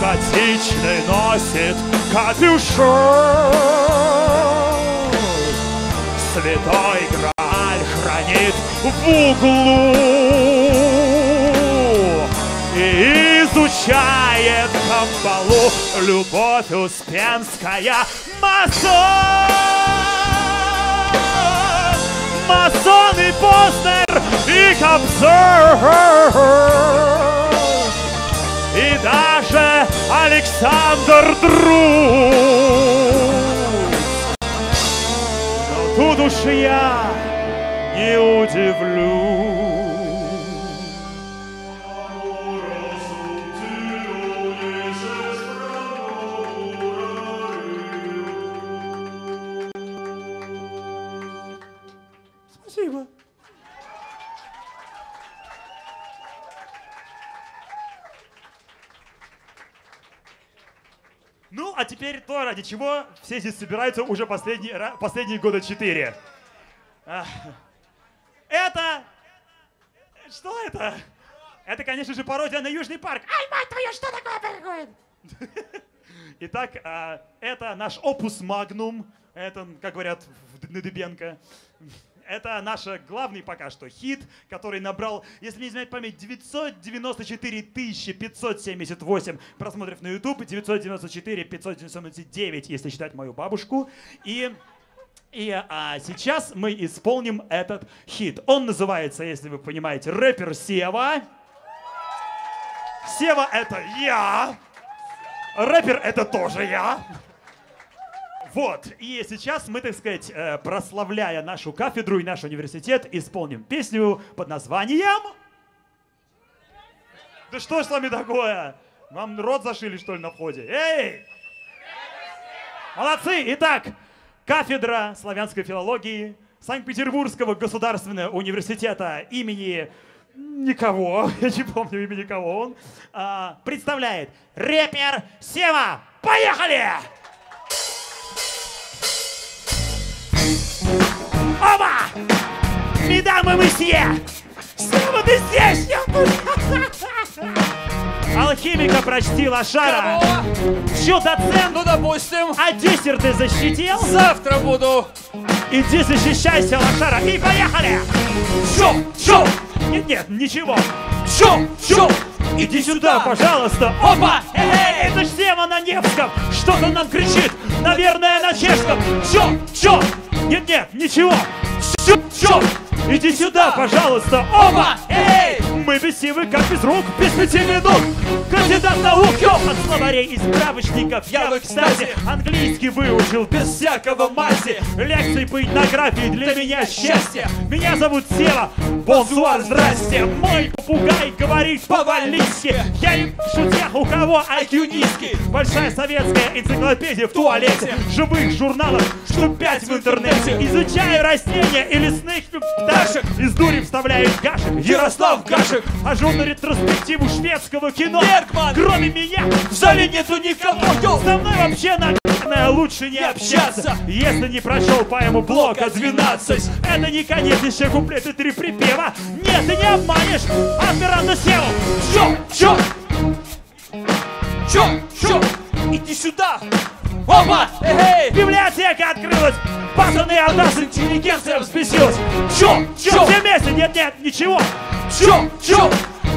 Готичный носит капюшон. Святой Грааль хранит в углу И изучает Камбалу Любовь Успенская масон Масон и Постер и Кобзор Даже Александр Друг Но тут уж я не удивлюсь теперь то, ради чего все здесь собираются уже последние, последние года четыре. Это... Что это? Это, конечно же, пародия на Южный парк. Ай, мать твою, что такое происходит? Итак, а, это наш опус магнум. Это, как говорят Дыбенко. Это наш главный пока что хит, который набрал, если не изменяет память, 994 578 просмотров на YouTube, 994 599, если считать мою бабушку. И и а, сейчас мы исполним этот хит. Он называется, если вы понимаете, рэпер Сева. Сева это я. Рэпер это тоже я. Вот, и сейчас мы, так сказать, э, прославляя нашу кафедру и наш университет, исполним песню под названием... Да что с вами такое? Вам рот зашили, что ли, на входе? Эй! Молодцы! Итак, кафедра славянской филологии Санкт-Петербургского государственного университета имени никого, я не помню имени кого он, а, представляет рэпер Сева. Поехали! Медам и месье! Сева, ты здесь? Алхимика прочти лошара. Чё, доцент? Ну, допустим, А диссер ты защитил? завтра буду. Иди защищайся, лошара, и поехали! Чё? Чё? Нет, нет, ничего. Чё? Чё? Иди сюда, пожалуйста. Опа! Эй, это ж Сева на Невском. Что-то нам кричит. Наверное, на чешском. Чё? Чё? Нет, нет, ничего. Чё? Чё? Иди сюда, пожалуйста. Опа! Эй! Мы без силы, как без рук, без пяти минут. Кандидат наук, от словарей и справочников. Я, в кстати, английский выучил без всякого мази. Лекции по этнографии для меня счастье. Меня зовут Сева. Бонсуар, здрасте. Мой попугай говорит по-валийски. Я не пишу тех, у кого IQ низкий. Большая советская энциклопедия в туалете. Живых журналов штук пять в интернете. Изучаю растения и лесных пташек. Из дури вставляет Гашек. Ярослав Гашек. Хожу на ретроспективу шведского кино. Бергман. Кроме меня в зале нету никого. Со мной вообще, наверное, лучше не общаться. Если не прочел поэму Блока 12. Это не конец, еще куплеты три припева. Нет, ты не обманешь. Аспиранта Севу. Чё? Чё? Чё? Чё? Иди сюда. Опа! Эй! Библиотека открылась! Пацаны, одна с интеллигенция взбесилась! Чё? Чё? Все вместе? Нет, нет, ничего! Чё? Чё?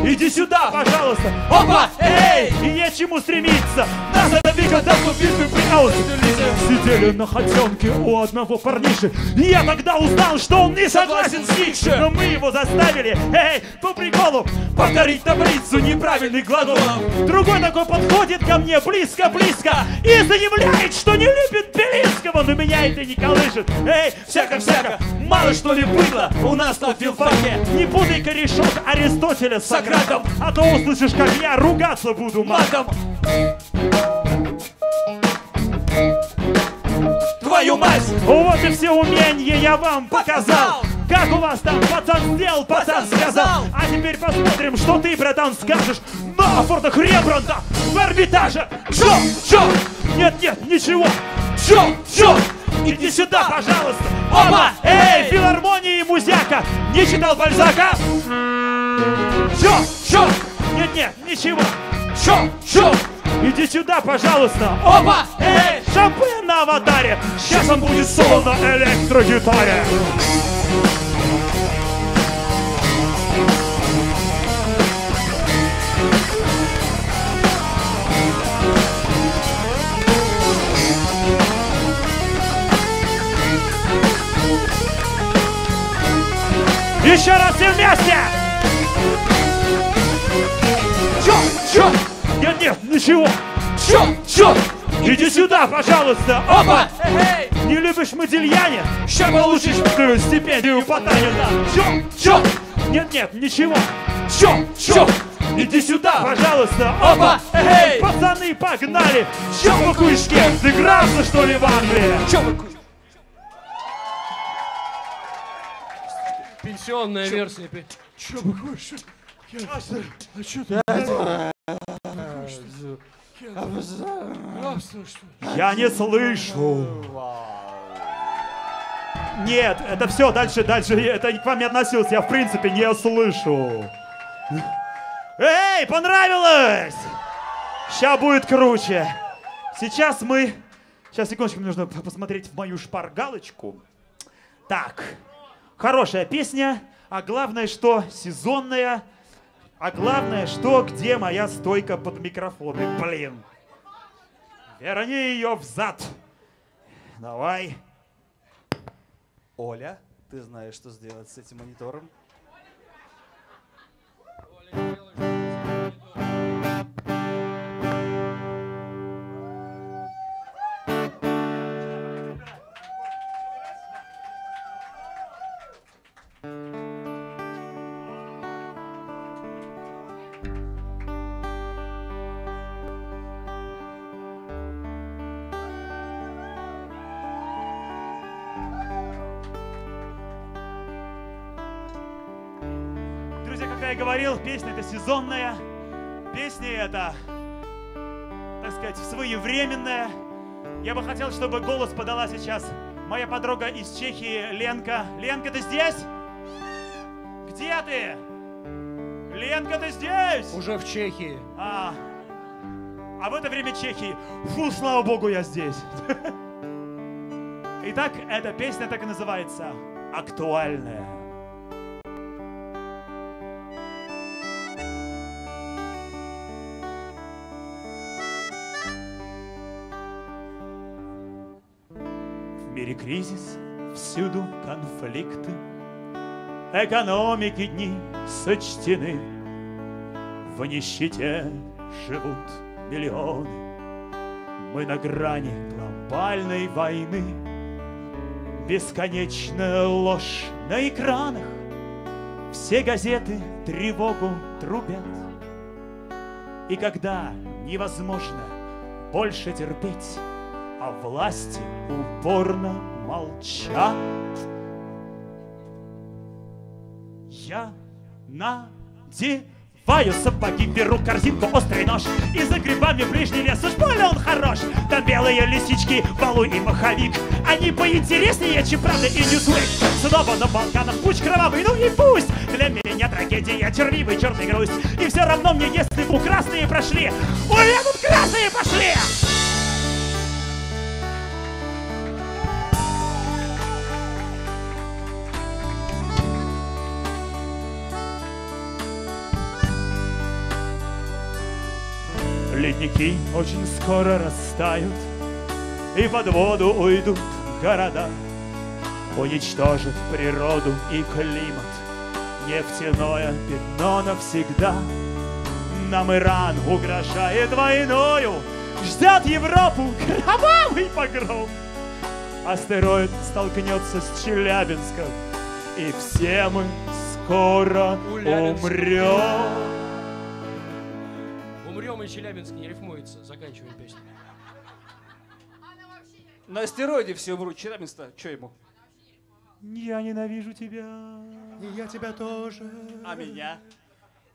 Иди сюда, пожалуйста. Опа, эй! И нечему стремиться. Нас это двигает давно битвы приаус. Сидели на хотенке у одного парниши. И я тогда узнал, что он не согласен с Ницше. Но мы его заставили, эй, по приколу, повторить таблицу неправильных глаголов. Другой такой подходит ко мне близко-близко и заявляет, что не любит Белинского, но меня это не колышет. Эй, всяко-всяко, мало что ли было у нас на филфаке. Не путай корешок Аристотеля с Сократом, а то услышишь, как я ругаться буду матом. Твою мать! Вот и все умения я вам показал. Как у вас там пацан сделал, пацан сказал. А теперь посмотрим, что ты, братан, скажешь на фортах Рембрандта в Эрмитаже. Чё? Чё? Нет, нет, ничего. Чё? Чё? Иди сюда, пожалуйста. Опа! Эй, филармония и музяка. Не читал Бальзака? Чё? Чё? Нет, нет, ничего. Чё? Чё? Иди сюда, пожалуйста. Опа! Эй, шампунь на аватаре. Сейчас он будет соло на электрогитаре. Еще раз все вместе! Чё? Чё? Нет, нет, ничего. Чё? Чё? Иди сюда, пожалуйста. Опа! Эй! Не любишь Модильяне? Ща получишь такую стипендию по Танина. Чё? Чё? Нет, нет, ничего. Чё? Чё? Иди сюда, пожалуйста. Опа! Эй, пацаны, погнали! Чё по кучке? Ты грался, что ли, в Англии? Чё вы ку- Пенсионная версия. Пе- Я не слышу. Нет, это все, дальше, дальше, это к вам не относился, я в принципе не слышу. Эй, понравилось? Сейчас будет круче. Сейчас мы... Сейчас, секундочку, мне нужно посмотреть в мою шпаргалочку. Так, хорошая песня, а главное, что сезонная, а главное, что где моя стойка под микрофоны, блин. Верни ее взад. Давай. Оля, ты знаешь, что сделать с этим монитором? Песня это сезонная. Песня это, так сказать, своевременная. Я бы хотел, чтобы голос подала сейчас моя подруга из Чехии Ленка. Ленка, ты здесь? Где ты? Ленка, ты здесь? Уже в Чехии. А, а в это время Чехии. Фу, слава богу, я здесь. Итак, эта песня так и называется. Актуальная. Кризис, всюду конфликты, Экономики дни сочтены, В нищете живут миллионы, Мы на грани глобальной войны, Бесконечная ложь на экранах, Все газеты тревогу трубят. И когда невозможно больше терпеть, а власти упорно молчат. Я надеваю сапоги, беру корзинку, острый нож И за грибами в ближний лес, уж больно он хорош Там белые лисички, балу и маховик. Они поинтереснее, чем правда и ньюсвик Снова на Балканах путь кровавый, ну и пусть. Для меня трагедия, червивый черный грусть. И все равно мне, если бы красные прошли У меня тут красные пошли! Ледники очень скоро растают И под воду уйдут города. Уничтожит природу и климат. Нефтяное пятно навсегда. Нам Иран угрожает войною. Ждет Европу кровавый погром. Астероид столкнется с Челябинском И все мы скоро умрем И Челябинск не рифмуется. Заканчиваем песню. На астероиде все умрут. Челябинск-то, что ему? Я ненавижу тебя Я тебя тоже. А меня?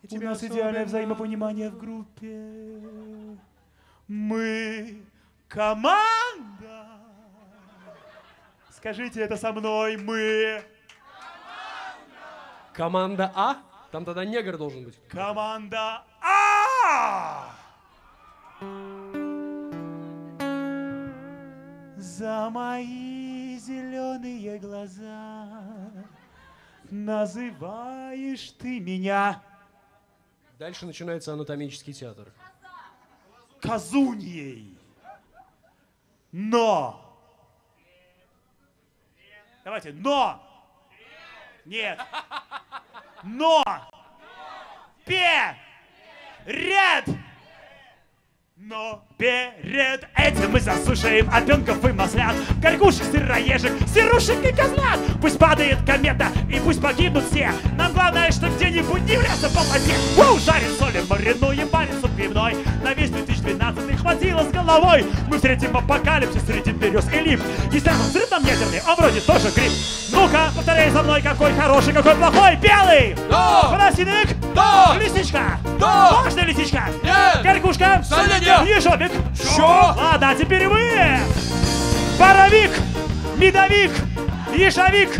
У нас идеальное взаимопонимание в группе Мы команда Скажите это со мной, мы Команда А? Там тогда негр должен быть. команда А! За мои зеленые глаза Называешь ты меня Дальше начинается анатомический театр. Казуньей. Но. Давайте, но. Нет. Но. Пе. Ряд. Но перед этим мы заслушаем опенков и маслят, горгушек, сыроежек, сирушек и козлят. Пусть падает комета и пусть погибнут все. Нам главное, что где-нибудь не врезаться по воде. Воу, жарим, солим, маринуем, парень суп пивной. На весь 2012 хватило с головой. Мы встретим апокалипсис среди берез и лип. Естественно, взрыв там ядерный, он вроде тоже гриб. Ну-ка, повторяй за мной, какой хороший, какой плохой. Белый! Да! Красный! Да! Лисичка! Да! Можно лисичка? Нет! Горгушка! Саня, нет! Ежовик! Чё? Ладно, а теперь вы! Боровик! Медовик! Ешовик!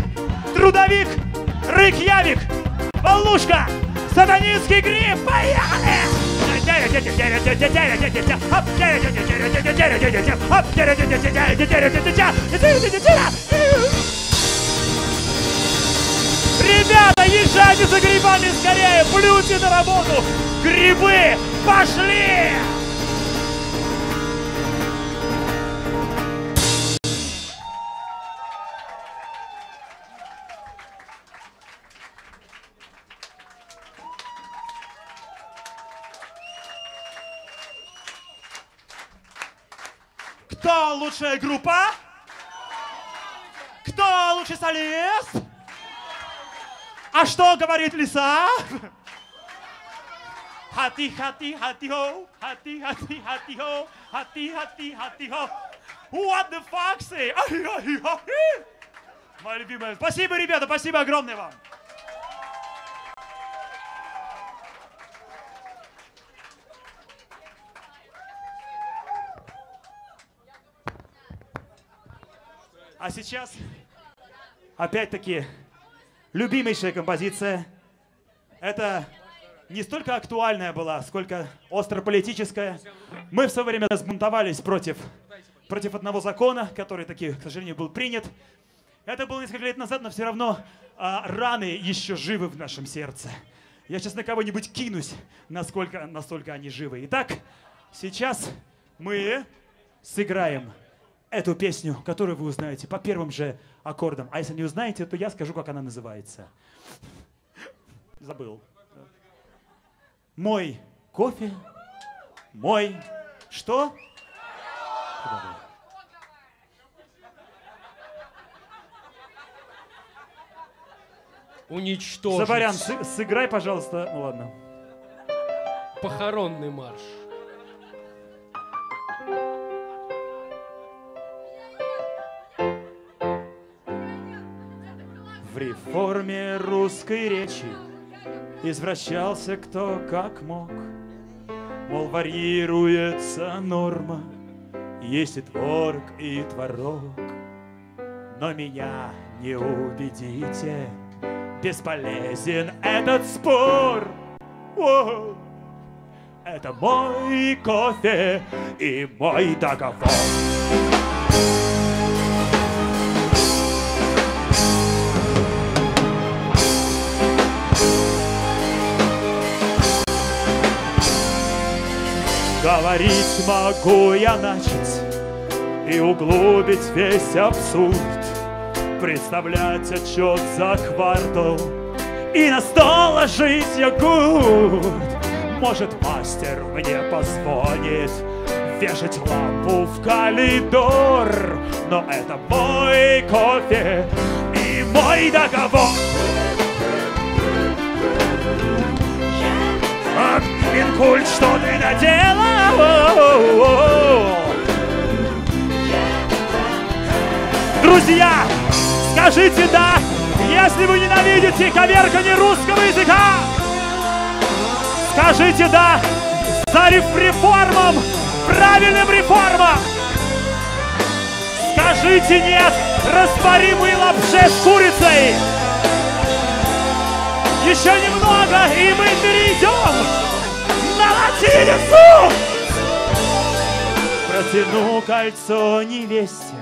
Трудовик! Рык-явик! Волнушка! Сатанинский гриб! Поехали! Ребята, езжайте за грибами скорее! Плюньте на работу! Грибы пошли! Кто лучшая группа? Кто лучший солист? А что говорит лиса? Хати, хати, хати, хо, хати, хати, хати, хо, хати, хати, хати, хо. What the fuck say? Моя любимая. Спасибо, ребята, спасибо огромное вам. А сейчас, опять-таки, любимейшая композиция. Это не столько актуальная была, сколько острополитическая. Мы в свое время разбунтовались против, против одного закона, который таки, к сожалению, был принят. Это было несколько лет назад, но все равно а, раны еще живы в нашем сердце. Я сейчас на кого-нибудь кинусь, насколько, настолько они живы. Итак, сейчас мы сыграем эту песню, которую вы узнаете по первым же аккордам. А если не узнаете, то я скажу, как она называется. Забыл. Мой кофе, мой что? Уничтожить. Забарян, сы- сыграй, пожалуйста. Ну ладно. Похоронный марш. В реформе русской речи извращался кто как мог. Мол, варьируется норма, есть и творог, и творог. Но меня не убедите, бесполезен этот спор. Это мой кофе и мой договор. Говорить могу я начать и углубить весь абсурд. Представлять отчет за квартал и на стол ложить йогурт. Может мастер мне позвонит вешать лампу в коридор Но это мой кофе и мой договор А, Минкульт, что ты наделал? Друзья, скажите «да», если вы ненавидите коверканье русского языка. Скажите «да» за реф- реформам, правильным реформам. Скажите «нет» растворимой лапше с курицей. Еще немного, и мы перейдем латиницу. Протяну кольцо невесте,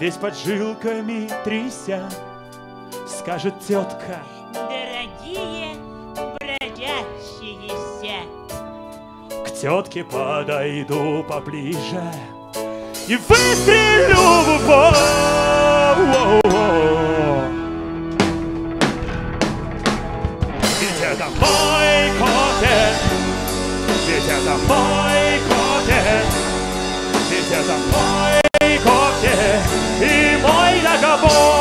весь поджилками тряся. Скажет тетка, Дорогие бродящиеся, к тетке подойду поближе и выстрелю в упор. Ведь это мой кофе, это мой ведь это мой кофе и мой договор.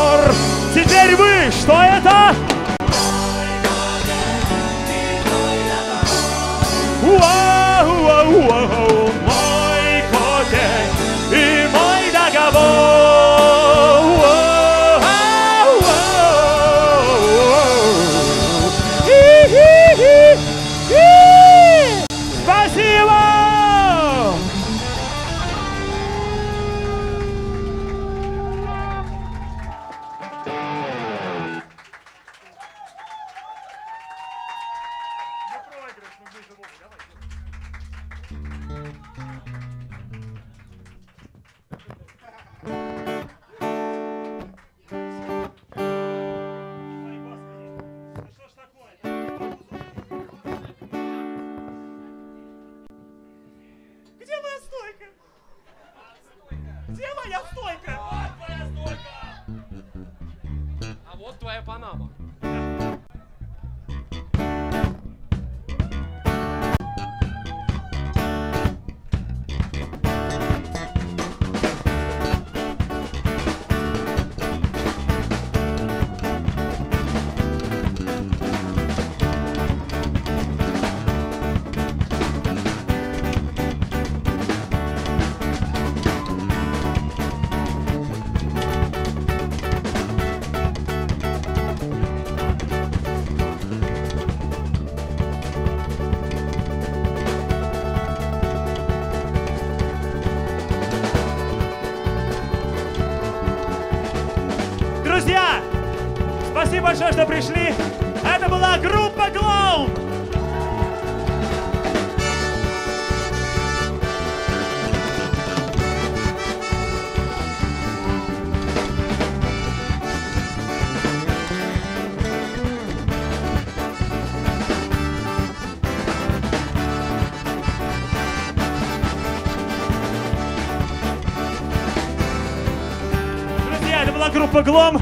Группа Глом.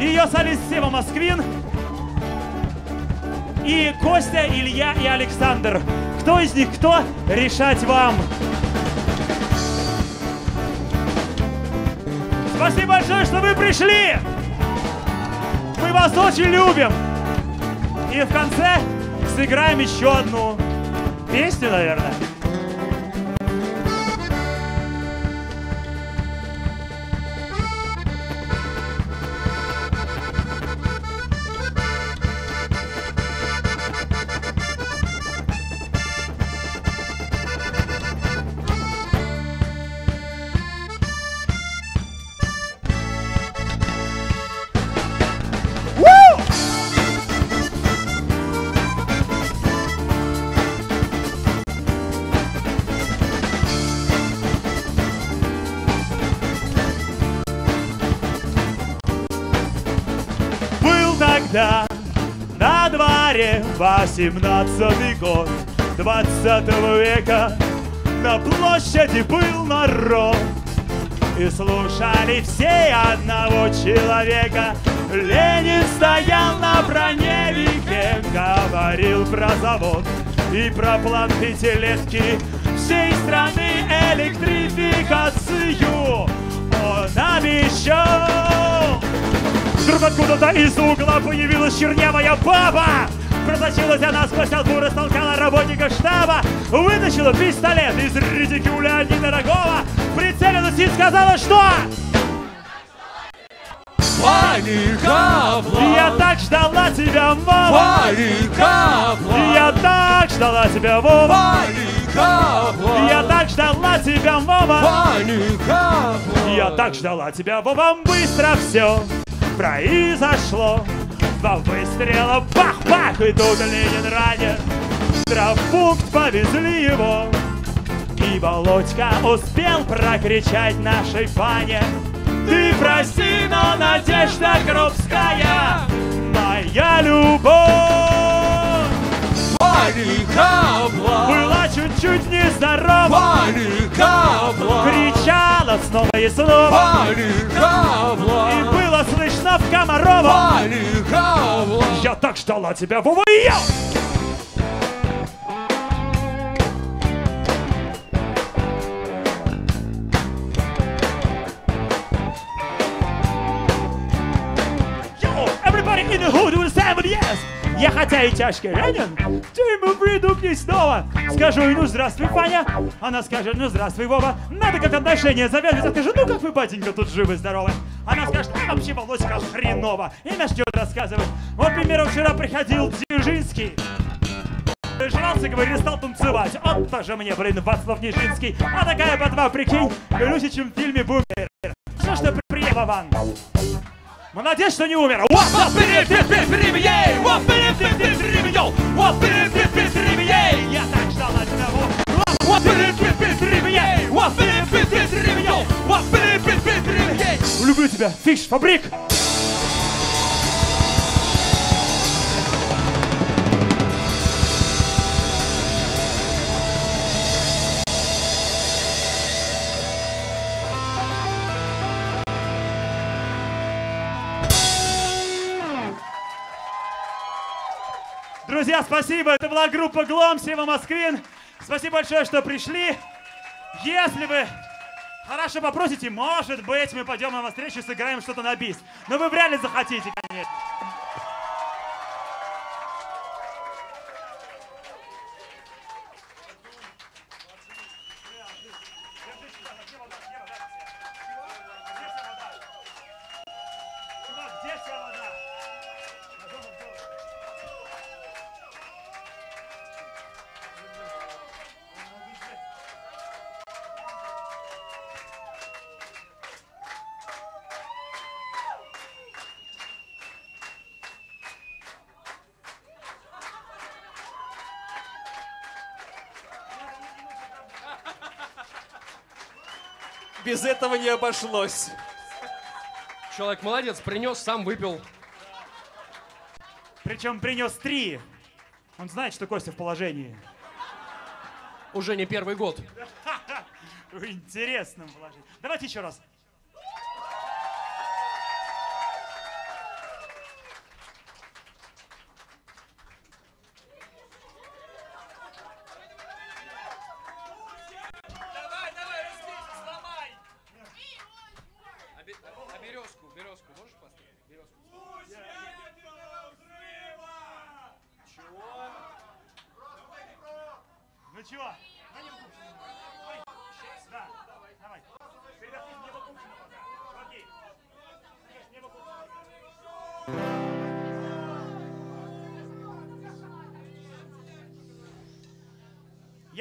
Ее солист Сева Москвин. И Костя, Илья и Александр. Кто из них кто, решать вам. Спасибо большое, что вы пришли. Мы вас очень любим. И в конце сыграем еще одну песню, наверное. Восемнадцатый год двадцатого века На площади был народ. И слушали все одного человека. Ленин стоял на броневике Говорил про завод и про план пятилетки. Всей страны электрификацию Он обещал. Вдруг откуда-то из угла появилась чернявая баба Просочилась она сквозь толпу, растолкала работника штаба Вытащила пистолет из редикюля недорогого Прицелилась и сказала, что? Паника, Я так ждала тебя, Вова Паника, Я так ждала тебя, Вова! Паника, Я так ждала тебя, Вова Паника, Я так ждала тебя, Вова! Быстро все произошло! Два выстрела, бах-бах И тут Ленин ранен В травмпункт повезли его. И Володька успел прокричать нашей пане. Ты прости, но надежда Крупская Моя любовь! Паника, Была чуть-чуть нездорова. Паника, Кричала снова и снова. Паника, И было слышно в Комарова Паника, Я так ждала тебя, Вова, и я! Yo, everybody in the hood will say yes! Я хотя и тяжко ранен, то ему приду к ней снова. Скажу ей, ну здравствуй, Фаня. Она скажет, ну здравствуй, Вова. Надо как отношения завязывать. Скажу, ну как вы, батенька, тут живы-здоровы. Она скажет, а вообще, Володька, хреново. И начнет рассказывать. Вот, к примеру, вчера приходил Дзержинский. Жрался, говорит, стал танцевать. Он тоже мне, блин, Вацлав Нижинский. А такая ботва, прикинь, Люся, чем в фильме Бумер. Что ж ты прием, Вован? Молодец, что не умер. Ждал одного. Люблю тебя, фиш, фабрик. Друзья, спасибо. Это была группа Глом, Сева Москвин. Спасибо большое, что пришли. Если вы хорошо попросите, может быть, мы пойдем на встречу и сыграем что-то на бис. Но вы вряд ли захотите, конечно. Без этого не обошлось. Человек молодец, принес, сам выпил. Причем принес три. Он знает, что Костя в положении. Уже не первый год. В интересном положении. Давайте еще раз.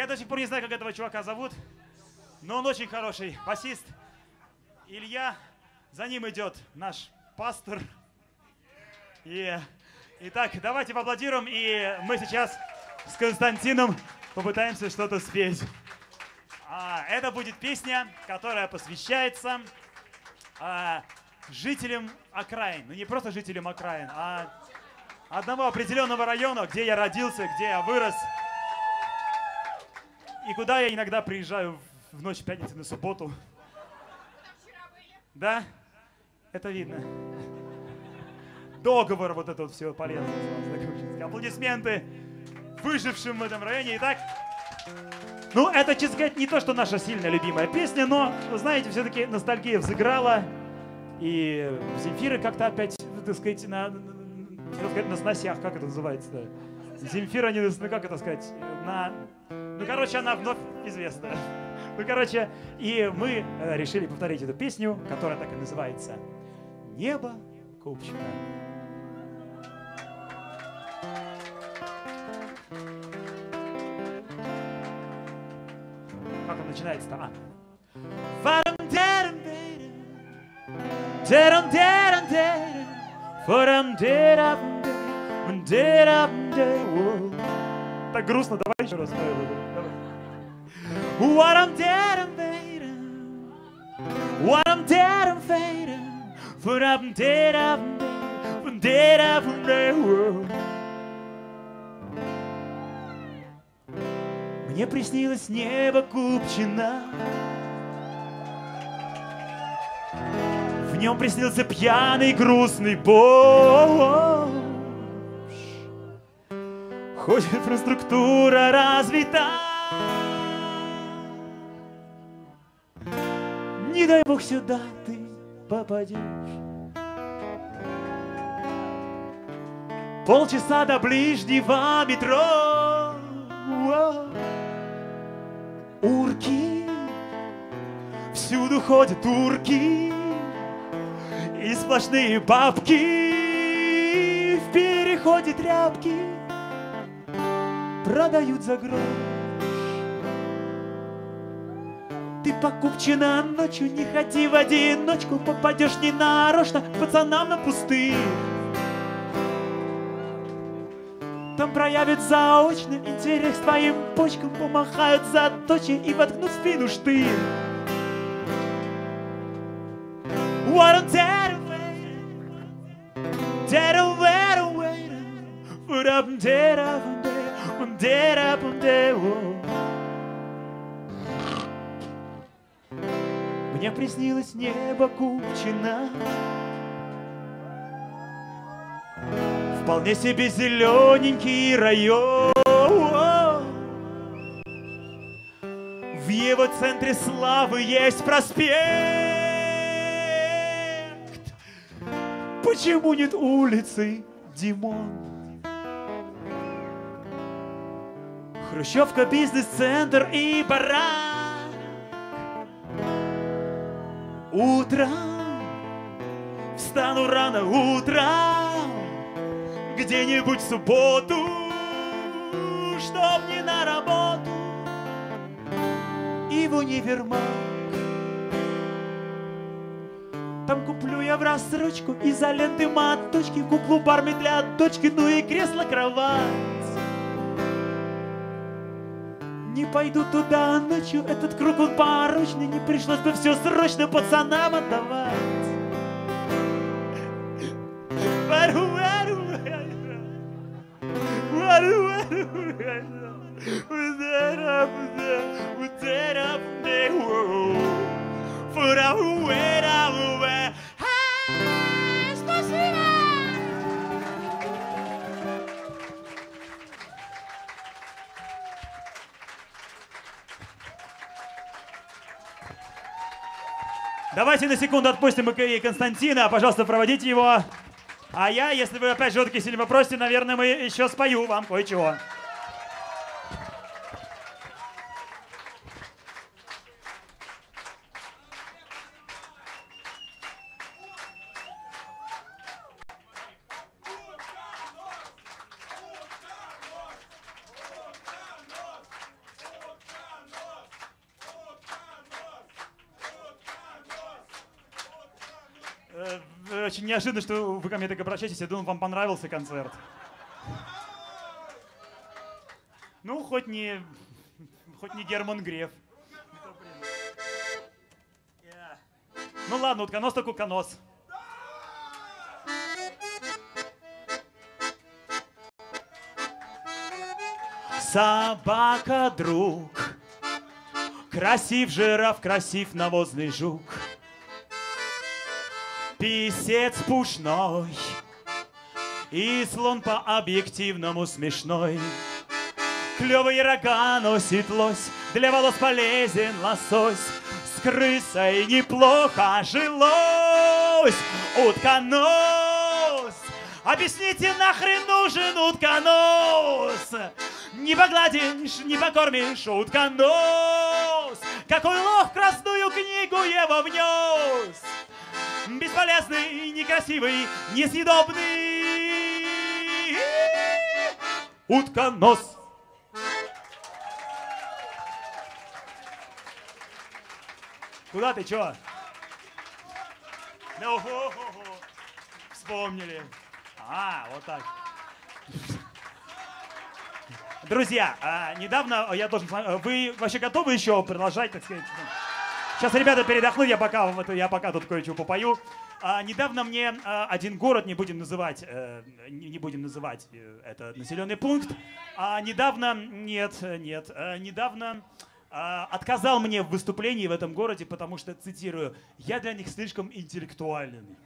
До сих пор не знаю, как этого чувака зовут, но он очень хороший басист. Илья, за ним идет наш пастор. И, итак, давайте поаплодируем, и мы сейчас с Константином попытаемся что-то спеть. А, это будет песня, которая посвящается а, жителям окраин. Ну не просто жителям окраин, а одного определенного района, где я родился, где я вырос. И куда я иногда приезжаю в- ночь пятницы на субботу. Да? Это видно. Договор, вот это вот все полезно. Аплодисменты выжившим в этом районе. Итак, ну, это, честно сказать, не то, что наша сильно любимая песня, но, вы знаете, все-таки ностальгия взыграла, и Земфира как-то опять, так сказать, на, хотел сказать, на сносях, как это называется-то? Земфира, не, ну, как это сказать, на... Ну, короче, она вновь известна. Ну, короче, и мы э, решили повторить эту песню, которая так и называется «Небо Купчино». Как он начинается-то? А. Так грустно, давай еще раз. Давай. What I'm dead and fading. What I'm dead and fading. What I'm dead and dead. Dead and dead. Мне приснилось небо Купчино. В нем приснился пьяный грустный бомж. Хоть инфраструктура развита, Не дай бог сюда ты попадешь. Полчаса до ближнего метро. Урки, всюду ходят урки, и сплошные бабки в переходе тряпки продают за грош. Ты покупчина ночью, не ходи в одиночку, попадешь не нарочно пацанам на пустых. Там проявят заочно интерес твоим почкам, помахают за точи и воткнут спину штырь. What a away, away, put up and dead up and dead, dead up and dead. Мне приснилось небо Купчино. Вполне себе зелененький район. В его центре славы есть проспект. Почему нет улицы Димон? Хрущевка, бизнес-центр и барак Утром. Встану рано утром. Где-нибудь в субботу Чтоб не на работу. И в универмаг. Там куплю я в рассрочку изоленты моточки Куклу барми для дочки, ну и кресло-кровать не пойду туда ночью, этот круг он порочный, не пришлось бы все срочно пацанам отдавать. Давайте на секунду отпустим и Константина. Пожалуйста, проводите его. А я, если вы опять же таки сильно попросите, наверное, мы еще спою вам кое-чего. Э, э, Очень неожиданно, что вы ко мне так обращаетесь. Я думал, вам понравился концерт. Ну, хоть не, хоть не Герман Греф. Ну ладно, утконос так утконос. Собака друг, Красив жираф, красив навозный жук. Писец пушной И слон по объективному смешной. Клевые рога носит лось, Для волос полезен лосось. С крысой неплохо жилось. Утконос! Объясните, нахрен нужен утконос? Не погладишь, не покормишь, утконос. Какой лох красную книгу его внес. Бесполезный, некрасивый, несъедобный. Утконос. Куда ты, чё? Ну, хо хо хо Вспомнили. А, вот так. Друзья, а, недавно я должен... вами- Вы вообще готовы еще продолжать, так сказать? Сейчас ребята передохнут, я пока, я пока тут кое-что попою. А, недавно мне а, один город, не будем называть, э, не, будем называть э, это населенный пункт, а недавно, нет, нет, а, недавно а, отказал мне в выступлении в этом городе, потому что, цитирую, я для них слишком интеллектуален.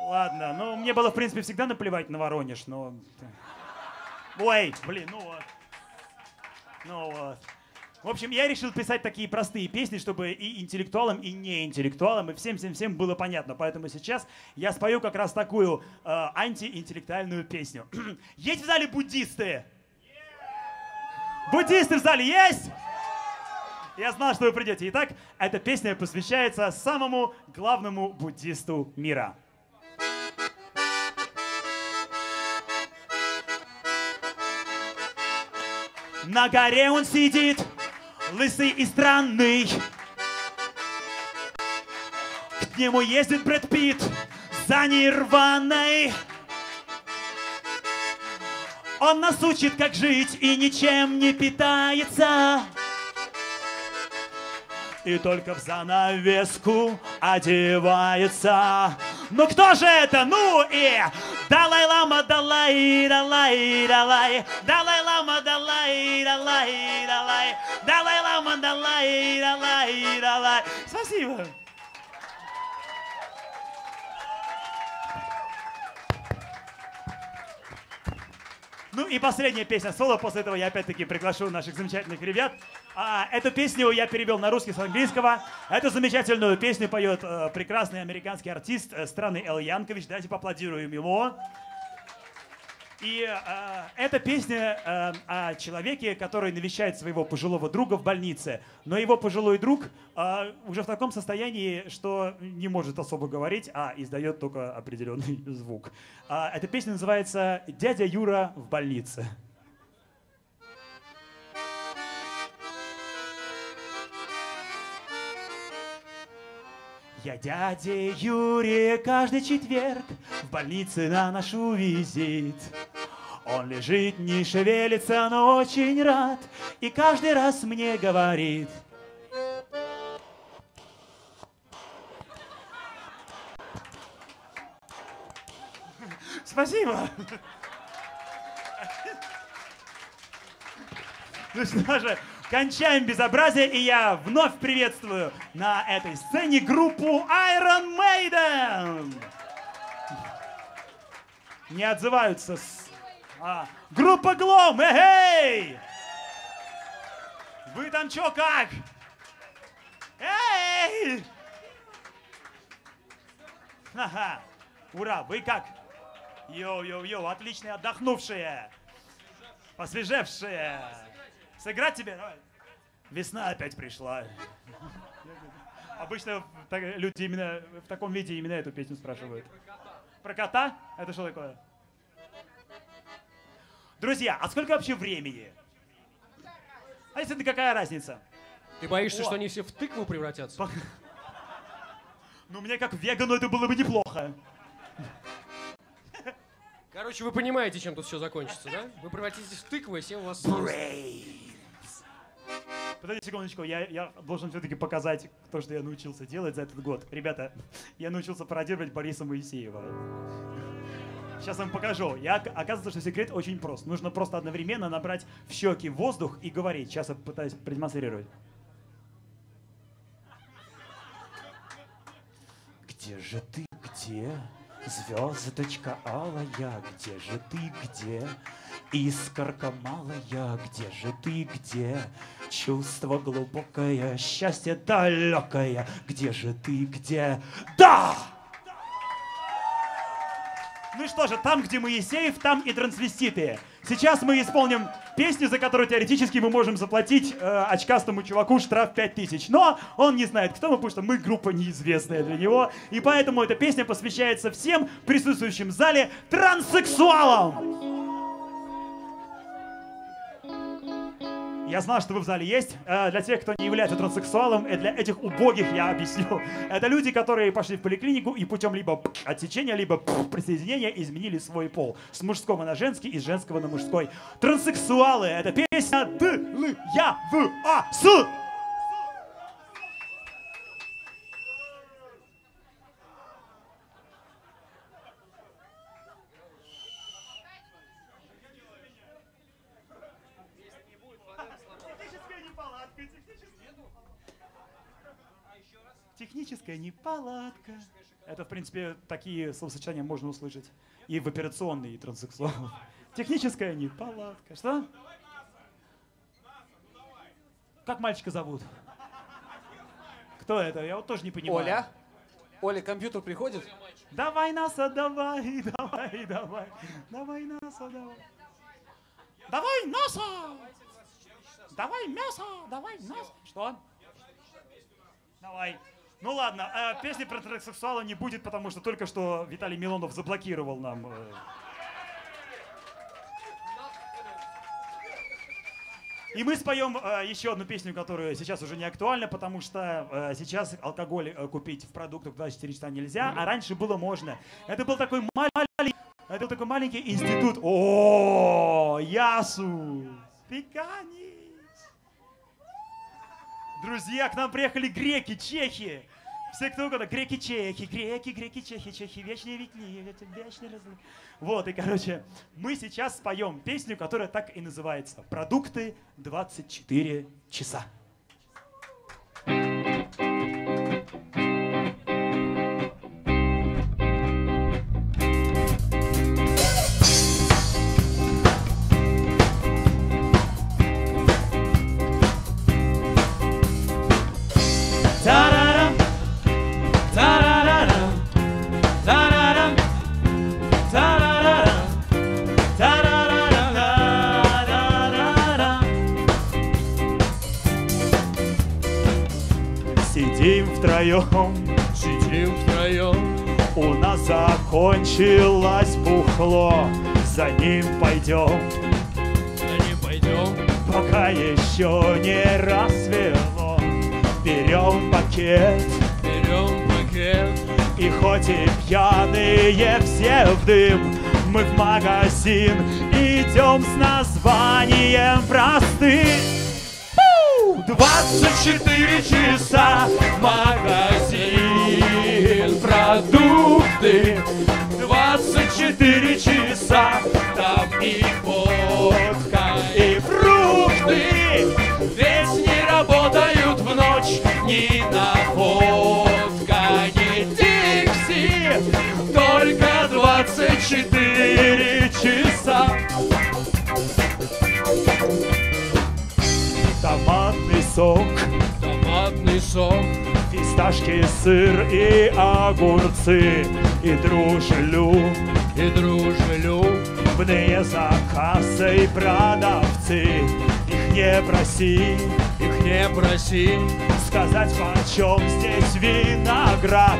Ладно, ну мне было, в принципе, всегда наплевать на Воронеж, но... Ой, блин, ну вот. Ну вот. В общем, я решил писать такие простые песни, чтобы и интеллектуалам, и неинтеллектуалам, и всем-всем-всем было понятно. Поэтому сейчас я спою как раз такую э, антиинтеллектуальную песню. Есть в зале буддисты? Буддисты в зале есть? Я знал, что вы придете. Итак, эта песня посвящается самому главному буддисту мира. На горе он сидит, лысый и странный. К нему ездит Брэд Питт за нирваной. Он нас учит, как жить, и ничем не питается. И только в занавеску одевается. Ну кто же это? Ну и Далай-лама, далай, далай, далай, Далай-лама, далай, далай, далай, Далай-лама, далай, далай, далай. Спасибо. Ну и последняя песня соло. После этого я опять-таки приглашу наших замечательных ребят. А, эту песню я перевел на русский с английского. Эту замечательную песню поет э, прекрасный американский артист э, страны Эл Янкович. Давайте поаплодируем его. И э, эта песня э, о человеке, который навещает своего пожилого друга в больнице. Но его пожилой друг э, уже в таком состоянии, что не может особо говорить, а издает только определенный звук. А, эта песня называется «Дядя Юра в больнице». Я дяде Юре каждый четверг в больнице наношу визит. Он лежит, не шевелится, но очень рад и каждый раз мне говорит. Спасибо. Ну что же, кончаем безобразие, и я вновь приветствую на этой сцене группу Iron Maiden. Не отзываются. С... А, группа Глом, эй! Вы там чё, как? Эй! Ха-ха. Ура, вы как? Йоу-йоу-йоу, отличные отдохнувшие. Посвежевшие. Сыграть тебе? Давай. Весна опять пришла. Обычно люди именно в таком виде именно эту песню спрашивают. Про кота? Это что такое? Друзья, а сколько вообще времени? А если это какая разница? Ты боишься, О. что они все в тыкву превратятся? Ну, мне как вегану это было бы неплохо. Короче, вы понимаете, чем тут все закончится, да? Вы превратитесь в тыкву, и все у вас... Подожди секундочку, я, я должен все-таки показать то, что я научился делать за этот год. Ребята, я научился пародировать Бориса Моисеева. Сейчас вам покажу. Я, ока- оказывается, что секрет очень прост. Нужно просто одновременно набрать в щеки воздух и говорить. Сейчас я пытаюсь продемонстрировать. Где же ты, где? Звездочка алая, где же ты, где? Искорка малая, где же ты, где? Чувство глубокое, счастье далекое, где же ты, где? Да! Ну что же, там, где Моисеев, там и трансвеститы. Сейчас мы исполним песню, за которую теоретически мы можем заплатить э, очкастому чуваку штраф 5000. Но он не знает, кто мы, потому что мы группа неизвестная для него. И поэтому эта песня посвящается всем присутствующим в зале транссексуалам. Я знал, что вы в зале есть. Э, Для тех, кто не является транссексуалом, и для этих убогих я объясню. Это люди, которые пошли в поликлинику и путем либо отсечения, либо присоединения изменили свой пол. С мужского на женский и с женского на мужской. Транссексуалы — это песня Д, Л, Я, В, А, С. Техническая неполадка. Это, в принципе, такие словосочетания можно услышать и в операционной, и транссексуал. Техническая неполадка. Что? Как мальчика зовут? Кто это? Я вот тоже не понимаю. Оля? Оля, компьютер приходит? Давай, Наса, давай, давай, давай. Давай, Наса, давай. Давай, Наса! Давай, мясо! Давай, мясо! Что? Давай. Ну ладно, э, песни про транссексуала не будет, потому что только что Виталий Милонов заблокировал нам. э. И мы споем э, еще одну песню, которая сейчас уже не актуальна, потому что э, сейчас алкоголь э, купить в продуктах 24 часа нельзя, а раньше было можно. Это был такой маленький, это был такой маленький институт. О, Ясу, Пиканис. Друзья, к нам приехали греки, чехи. Все кто угодно, греки, чехи, греки, греки, чехи, чехи, вечные ветли, вечные разлы. Вот, и, короче, мы сейчас споем песню, которая так и называется «Продукты 24 часа». Та-ра-рам, Втроем, Сидим втроем, у нас закончилось бухло. За ним пойдем, да не пойдем. пока еще не рассвело. Берем пакет, Берем пакет, И хоть и пьяные все в дым, мы в магазин идем с названием простым. Фу! 24 часа магазин, продукты. 24 часа, там и водка, и фрукты. Ведь не работают в ночь ни находка, ни дикси. Только 24 часа. Томатный сок, Томатный сок, фисташки, сыр и огурцы. И дружелюбные и дружелюб. заказы и продавцы. Их не проси, Их не проси, сказать почем здесь виноград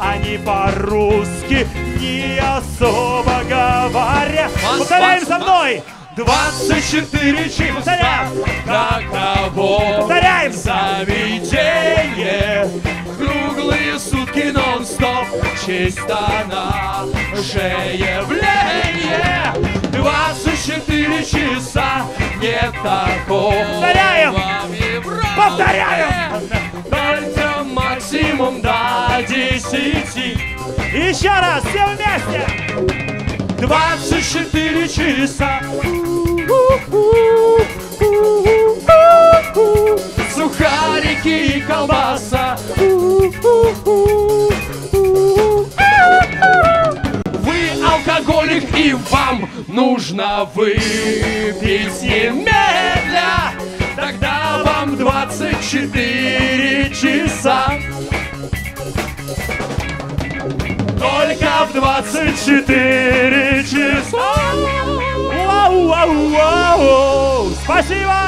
Они по-русски не особо говорят Повторяем за мной! 24 часа! Каково Повторяем! заведение Круглые сутки нон-стоп Чисто наше явление 24 часа Нет такого Повторяем! в Европе. Повторяем! Только максимум до 10 Еще раз, все вместе! 24 часа. Сухарики и колбаса. Вы алкоголик и вам нужно выпить немедля. Тогда вам 24 часа. Только в 24 часа. Вау, вау, вау! Спасибо!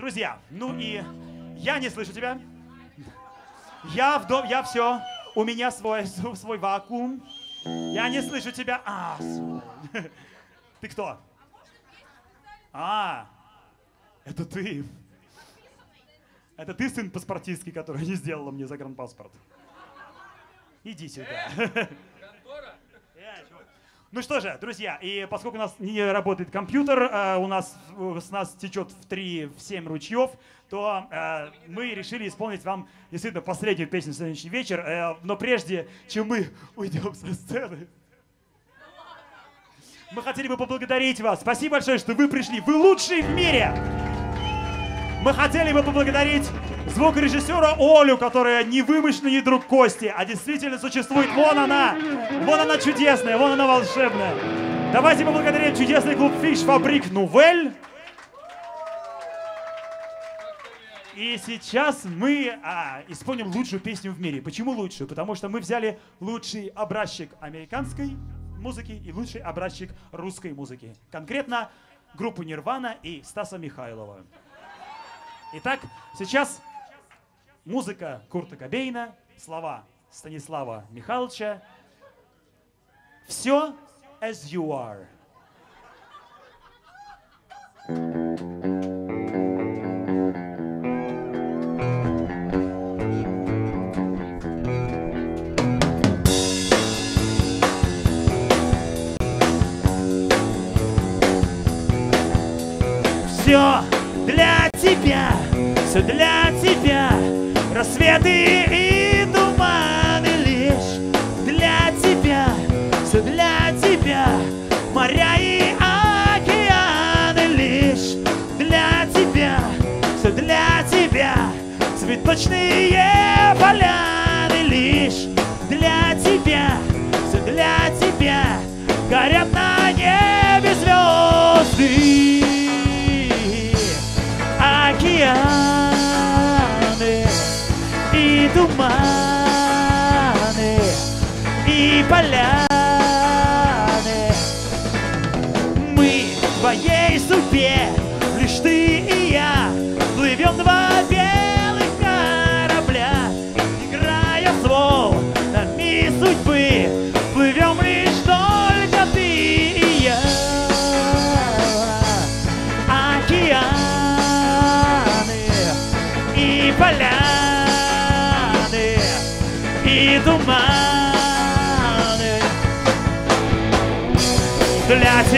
Друзья, ну и я не слышу тебя. Я вдов, я все. У меня свой, свой вакуум. Я не слышу тебя. А, ты кто? А, это ты. Это ты сын паспортистки, который не сделала мне загранпаспорт. Иди сюда. Ну что же, друзья, и поскольку у нас не работает компьютер, э, у нас с нас течет в 3 в 7 ручьев, то э, мы решили исполнить вам действительно последнюю песню в следующий вечер. Э, но прежде, чем мы уйдем со сцены, мы хотели бы поблагодарить вас. Спасибо большое, что вы пришли. Вы лучшие в мире! Мы хотели бы поблагодарить звукорежиссера Олю, которая не вымышленный друг Кости, а действительно существует. Вон она! Вон она чудесная, вон она волшебная. Давайте поблагодарим чудесный клуб Фиш Фабрик Нувель. И сейчас мы а, исполним лучшую песню в мире. Почему лучшую? Потому что мы взяли лучший образчик американской музыки и лучший образчик русской музыки. Конкретно группу Нирвана и Стаса Михайлова. Итак, сейчас музыка Курта Кобейна, слова Станислава Михайловича. Все as you are. Все для тебя, все для тебя, рассветы и туманы лишь. Для тебя, все для тебя, моря и океаны лишь. Для тебя, все для тебя, цветочные поляны лишь. Для тебя, все для тебя, горят на туманы и поляны.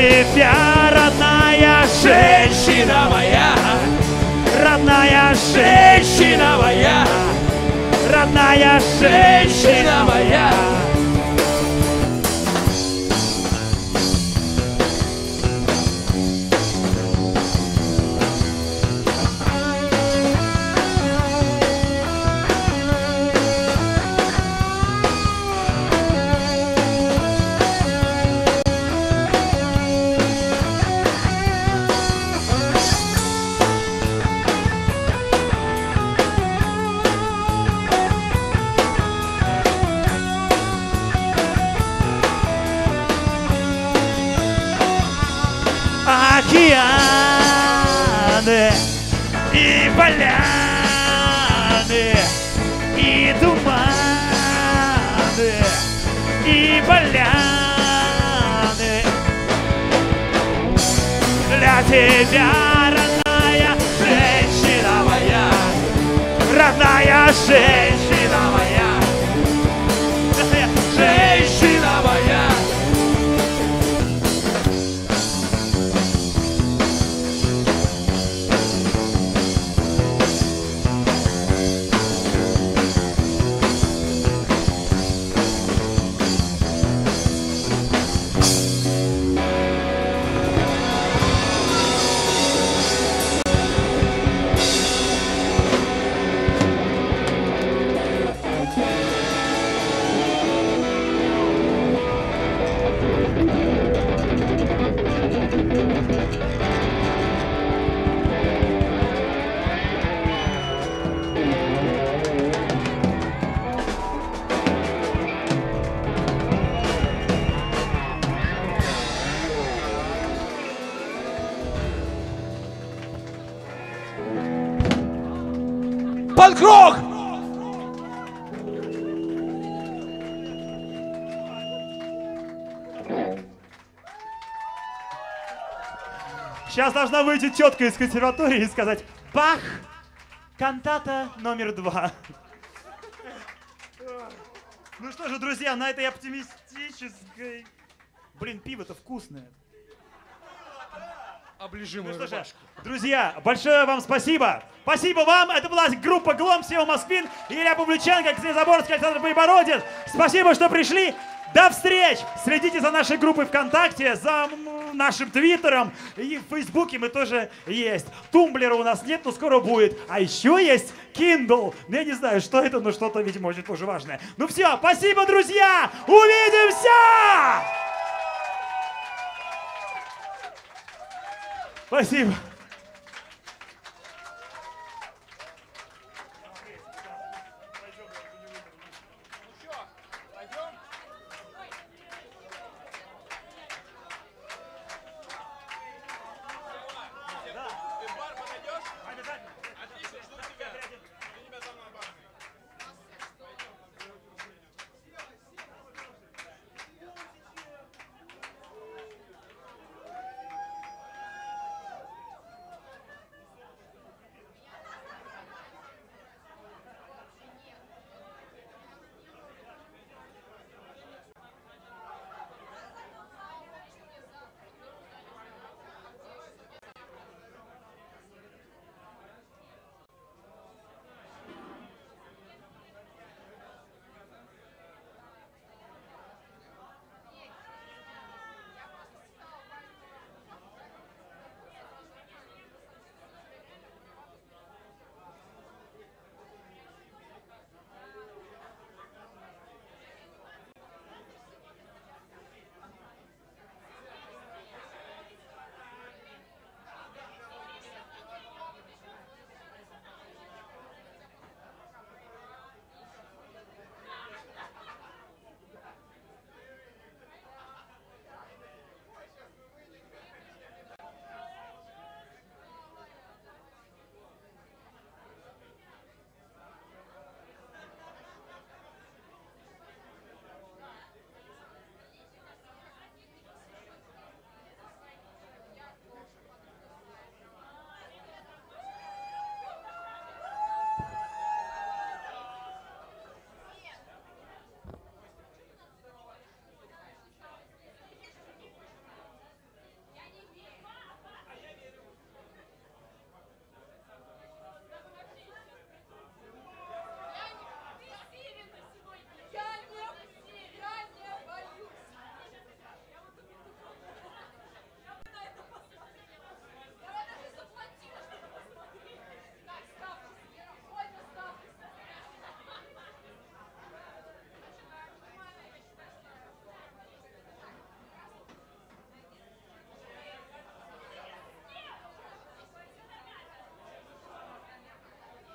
Тебя, родная женщина моя, родная женщина моя, родная женщина моя. Поляны. Тебя, родная женщина моя, родная женщина Сейчас должна выйти тетка из консерватории и сказать «Бах! Кантата номер два». Ну что же, друзья, на этой оптимистической... Блин, пиво-то вкусное. Оближи Ну же, друзья, большое вам спасибо. Спасибо вам. Это была группа Глом, Сева Москвин, Илья Павлюченко, Ксения Заборская, Александр Байбородин. Спасибо, что пришли. До встреч! Следите за нашей группой ВКонтакте, за нашим Твиттером и в Фейсбуке мы тоже есть. Тумблера у нас нет, но скоро будет. А еще есть Kindle. Ну, я не знаю, что это, но что-то, видимо, очень тоже важное. Ну все, спасибо, друзья! Увидимся! Спасибо.